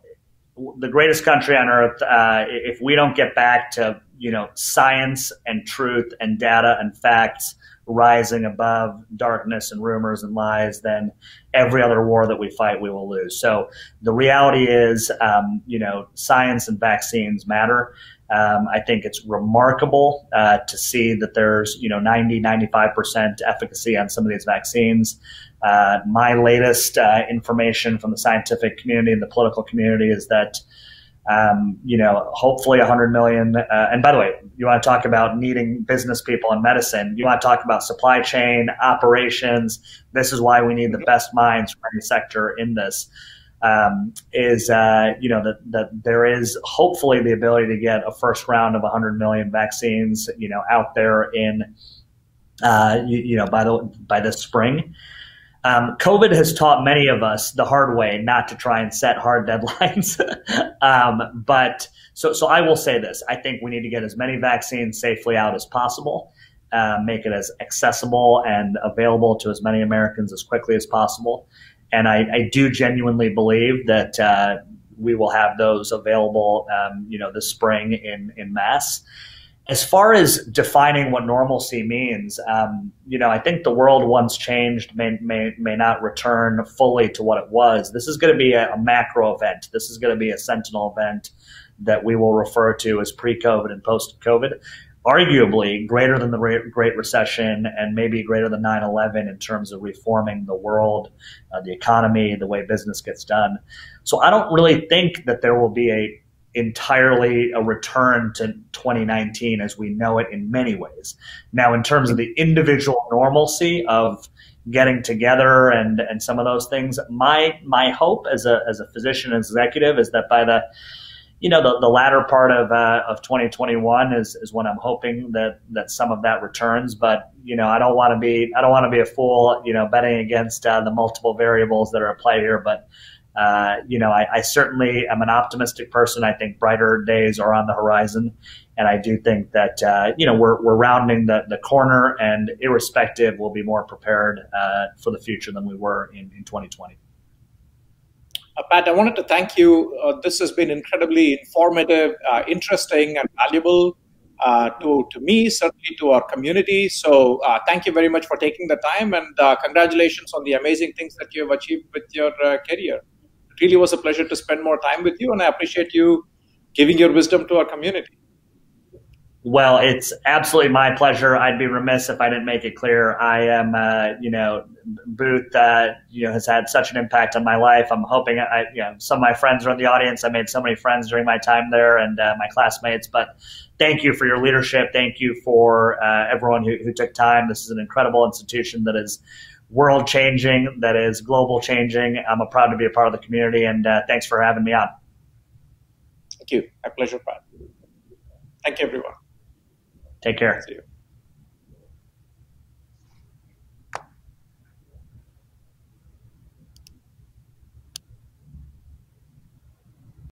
the greatest country on earth, uh, if we don't get back to, you know, science and truth and data and facts rising above darkness and rumors and lies, then every other war that we fight, we will lose. So the reality is, um, you know, science and vaccines matter. Um, I think it's remarkable uh, to see that there's, you know, 90, 95% efficacy on some of these vaccines. Uh, my latest uh, information from the scientific community and the political community is that, um, you know, hopefully 100 million. Uh, and by the way, you want to talk about needing business people in medicine. You want to talk about supply chain operations. This is why we need the best minds from any sector in this um, is uh, you know that that there is hopefully the ability to get a first round of 100 million vaccines you know out there in uh, you, you, know by the by this spring. Um, COVID has taught many of us the hard way not to try and set hard deadlines. um, but so so I will say this: I think we need to get as many vaccines safely out as possible. Uh, make it as accessible and available to as many Americans as quickly as possible. And I, I do genuinely believe that uh, we will have those available, um, you know, this spring in in mass. As far as defining what normalcy means, um, you know, I think the world once changed may, may, may not return fully to what it was. This is going to be a, a macro event. This is going to be a sentinel event that we will refer to as pre-COVID and post-COVID arguably greater than the Great Recession and maybe greater than 9 11 in terms of reforming the world, uh, the economy, the way business gets done. So I don't really think that there will be a entirely a return to 2019 as we know it in many ways. Now, in terms of the individual normalcy of getting together and, and some of those things, my my hope as a as a physician executive is that by the you know, the, the latter part of uh, of 2021 is, is when I'm hoping that that some of that returns. But you know, I don't want to be I don't want to be a fool, you know, betting against uh, the multiple variables that are at play here. But uh, you know, I, I, certainly am an optimistic person. I think brighter days are on the horizon, and I do think that uh, you know we're we're rounding the the corner, and irrespective, we'll be more prepared uh, for the future than we were in in 2020. Uh, Pat, I wanted to thank you. Uh, this has been incredibly informative, uh, interesting, and valuable uh, to, to me, certainly to our community. So, uh, thank you very much for taking the time and uh, congratulations on the amazing things that you have achieved with your career. It really was a pleasure to spend more time with you, and I appreciate you giving your wisdom to our community. Well, it's absolutely my pleasure. I'd be remiss if I didn't make it clear. I am, uh, you know, Booth, uh, you know, has had such an impact on my life. I'm hoping, I, you know, some of my friends are in the audience. I made so many friends during my time there and uh, my classmates. But thank you for your leadership. Thank you for uh, everyone who, who took time. This is an incredible institution that is world changing, that is global changing. I'm proud to be a part of the community, and uh, thanks for having me on. Thank you. My pleasure, Pat. Thank you, everyone. Take care.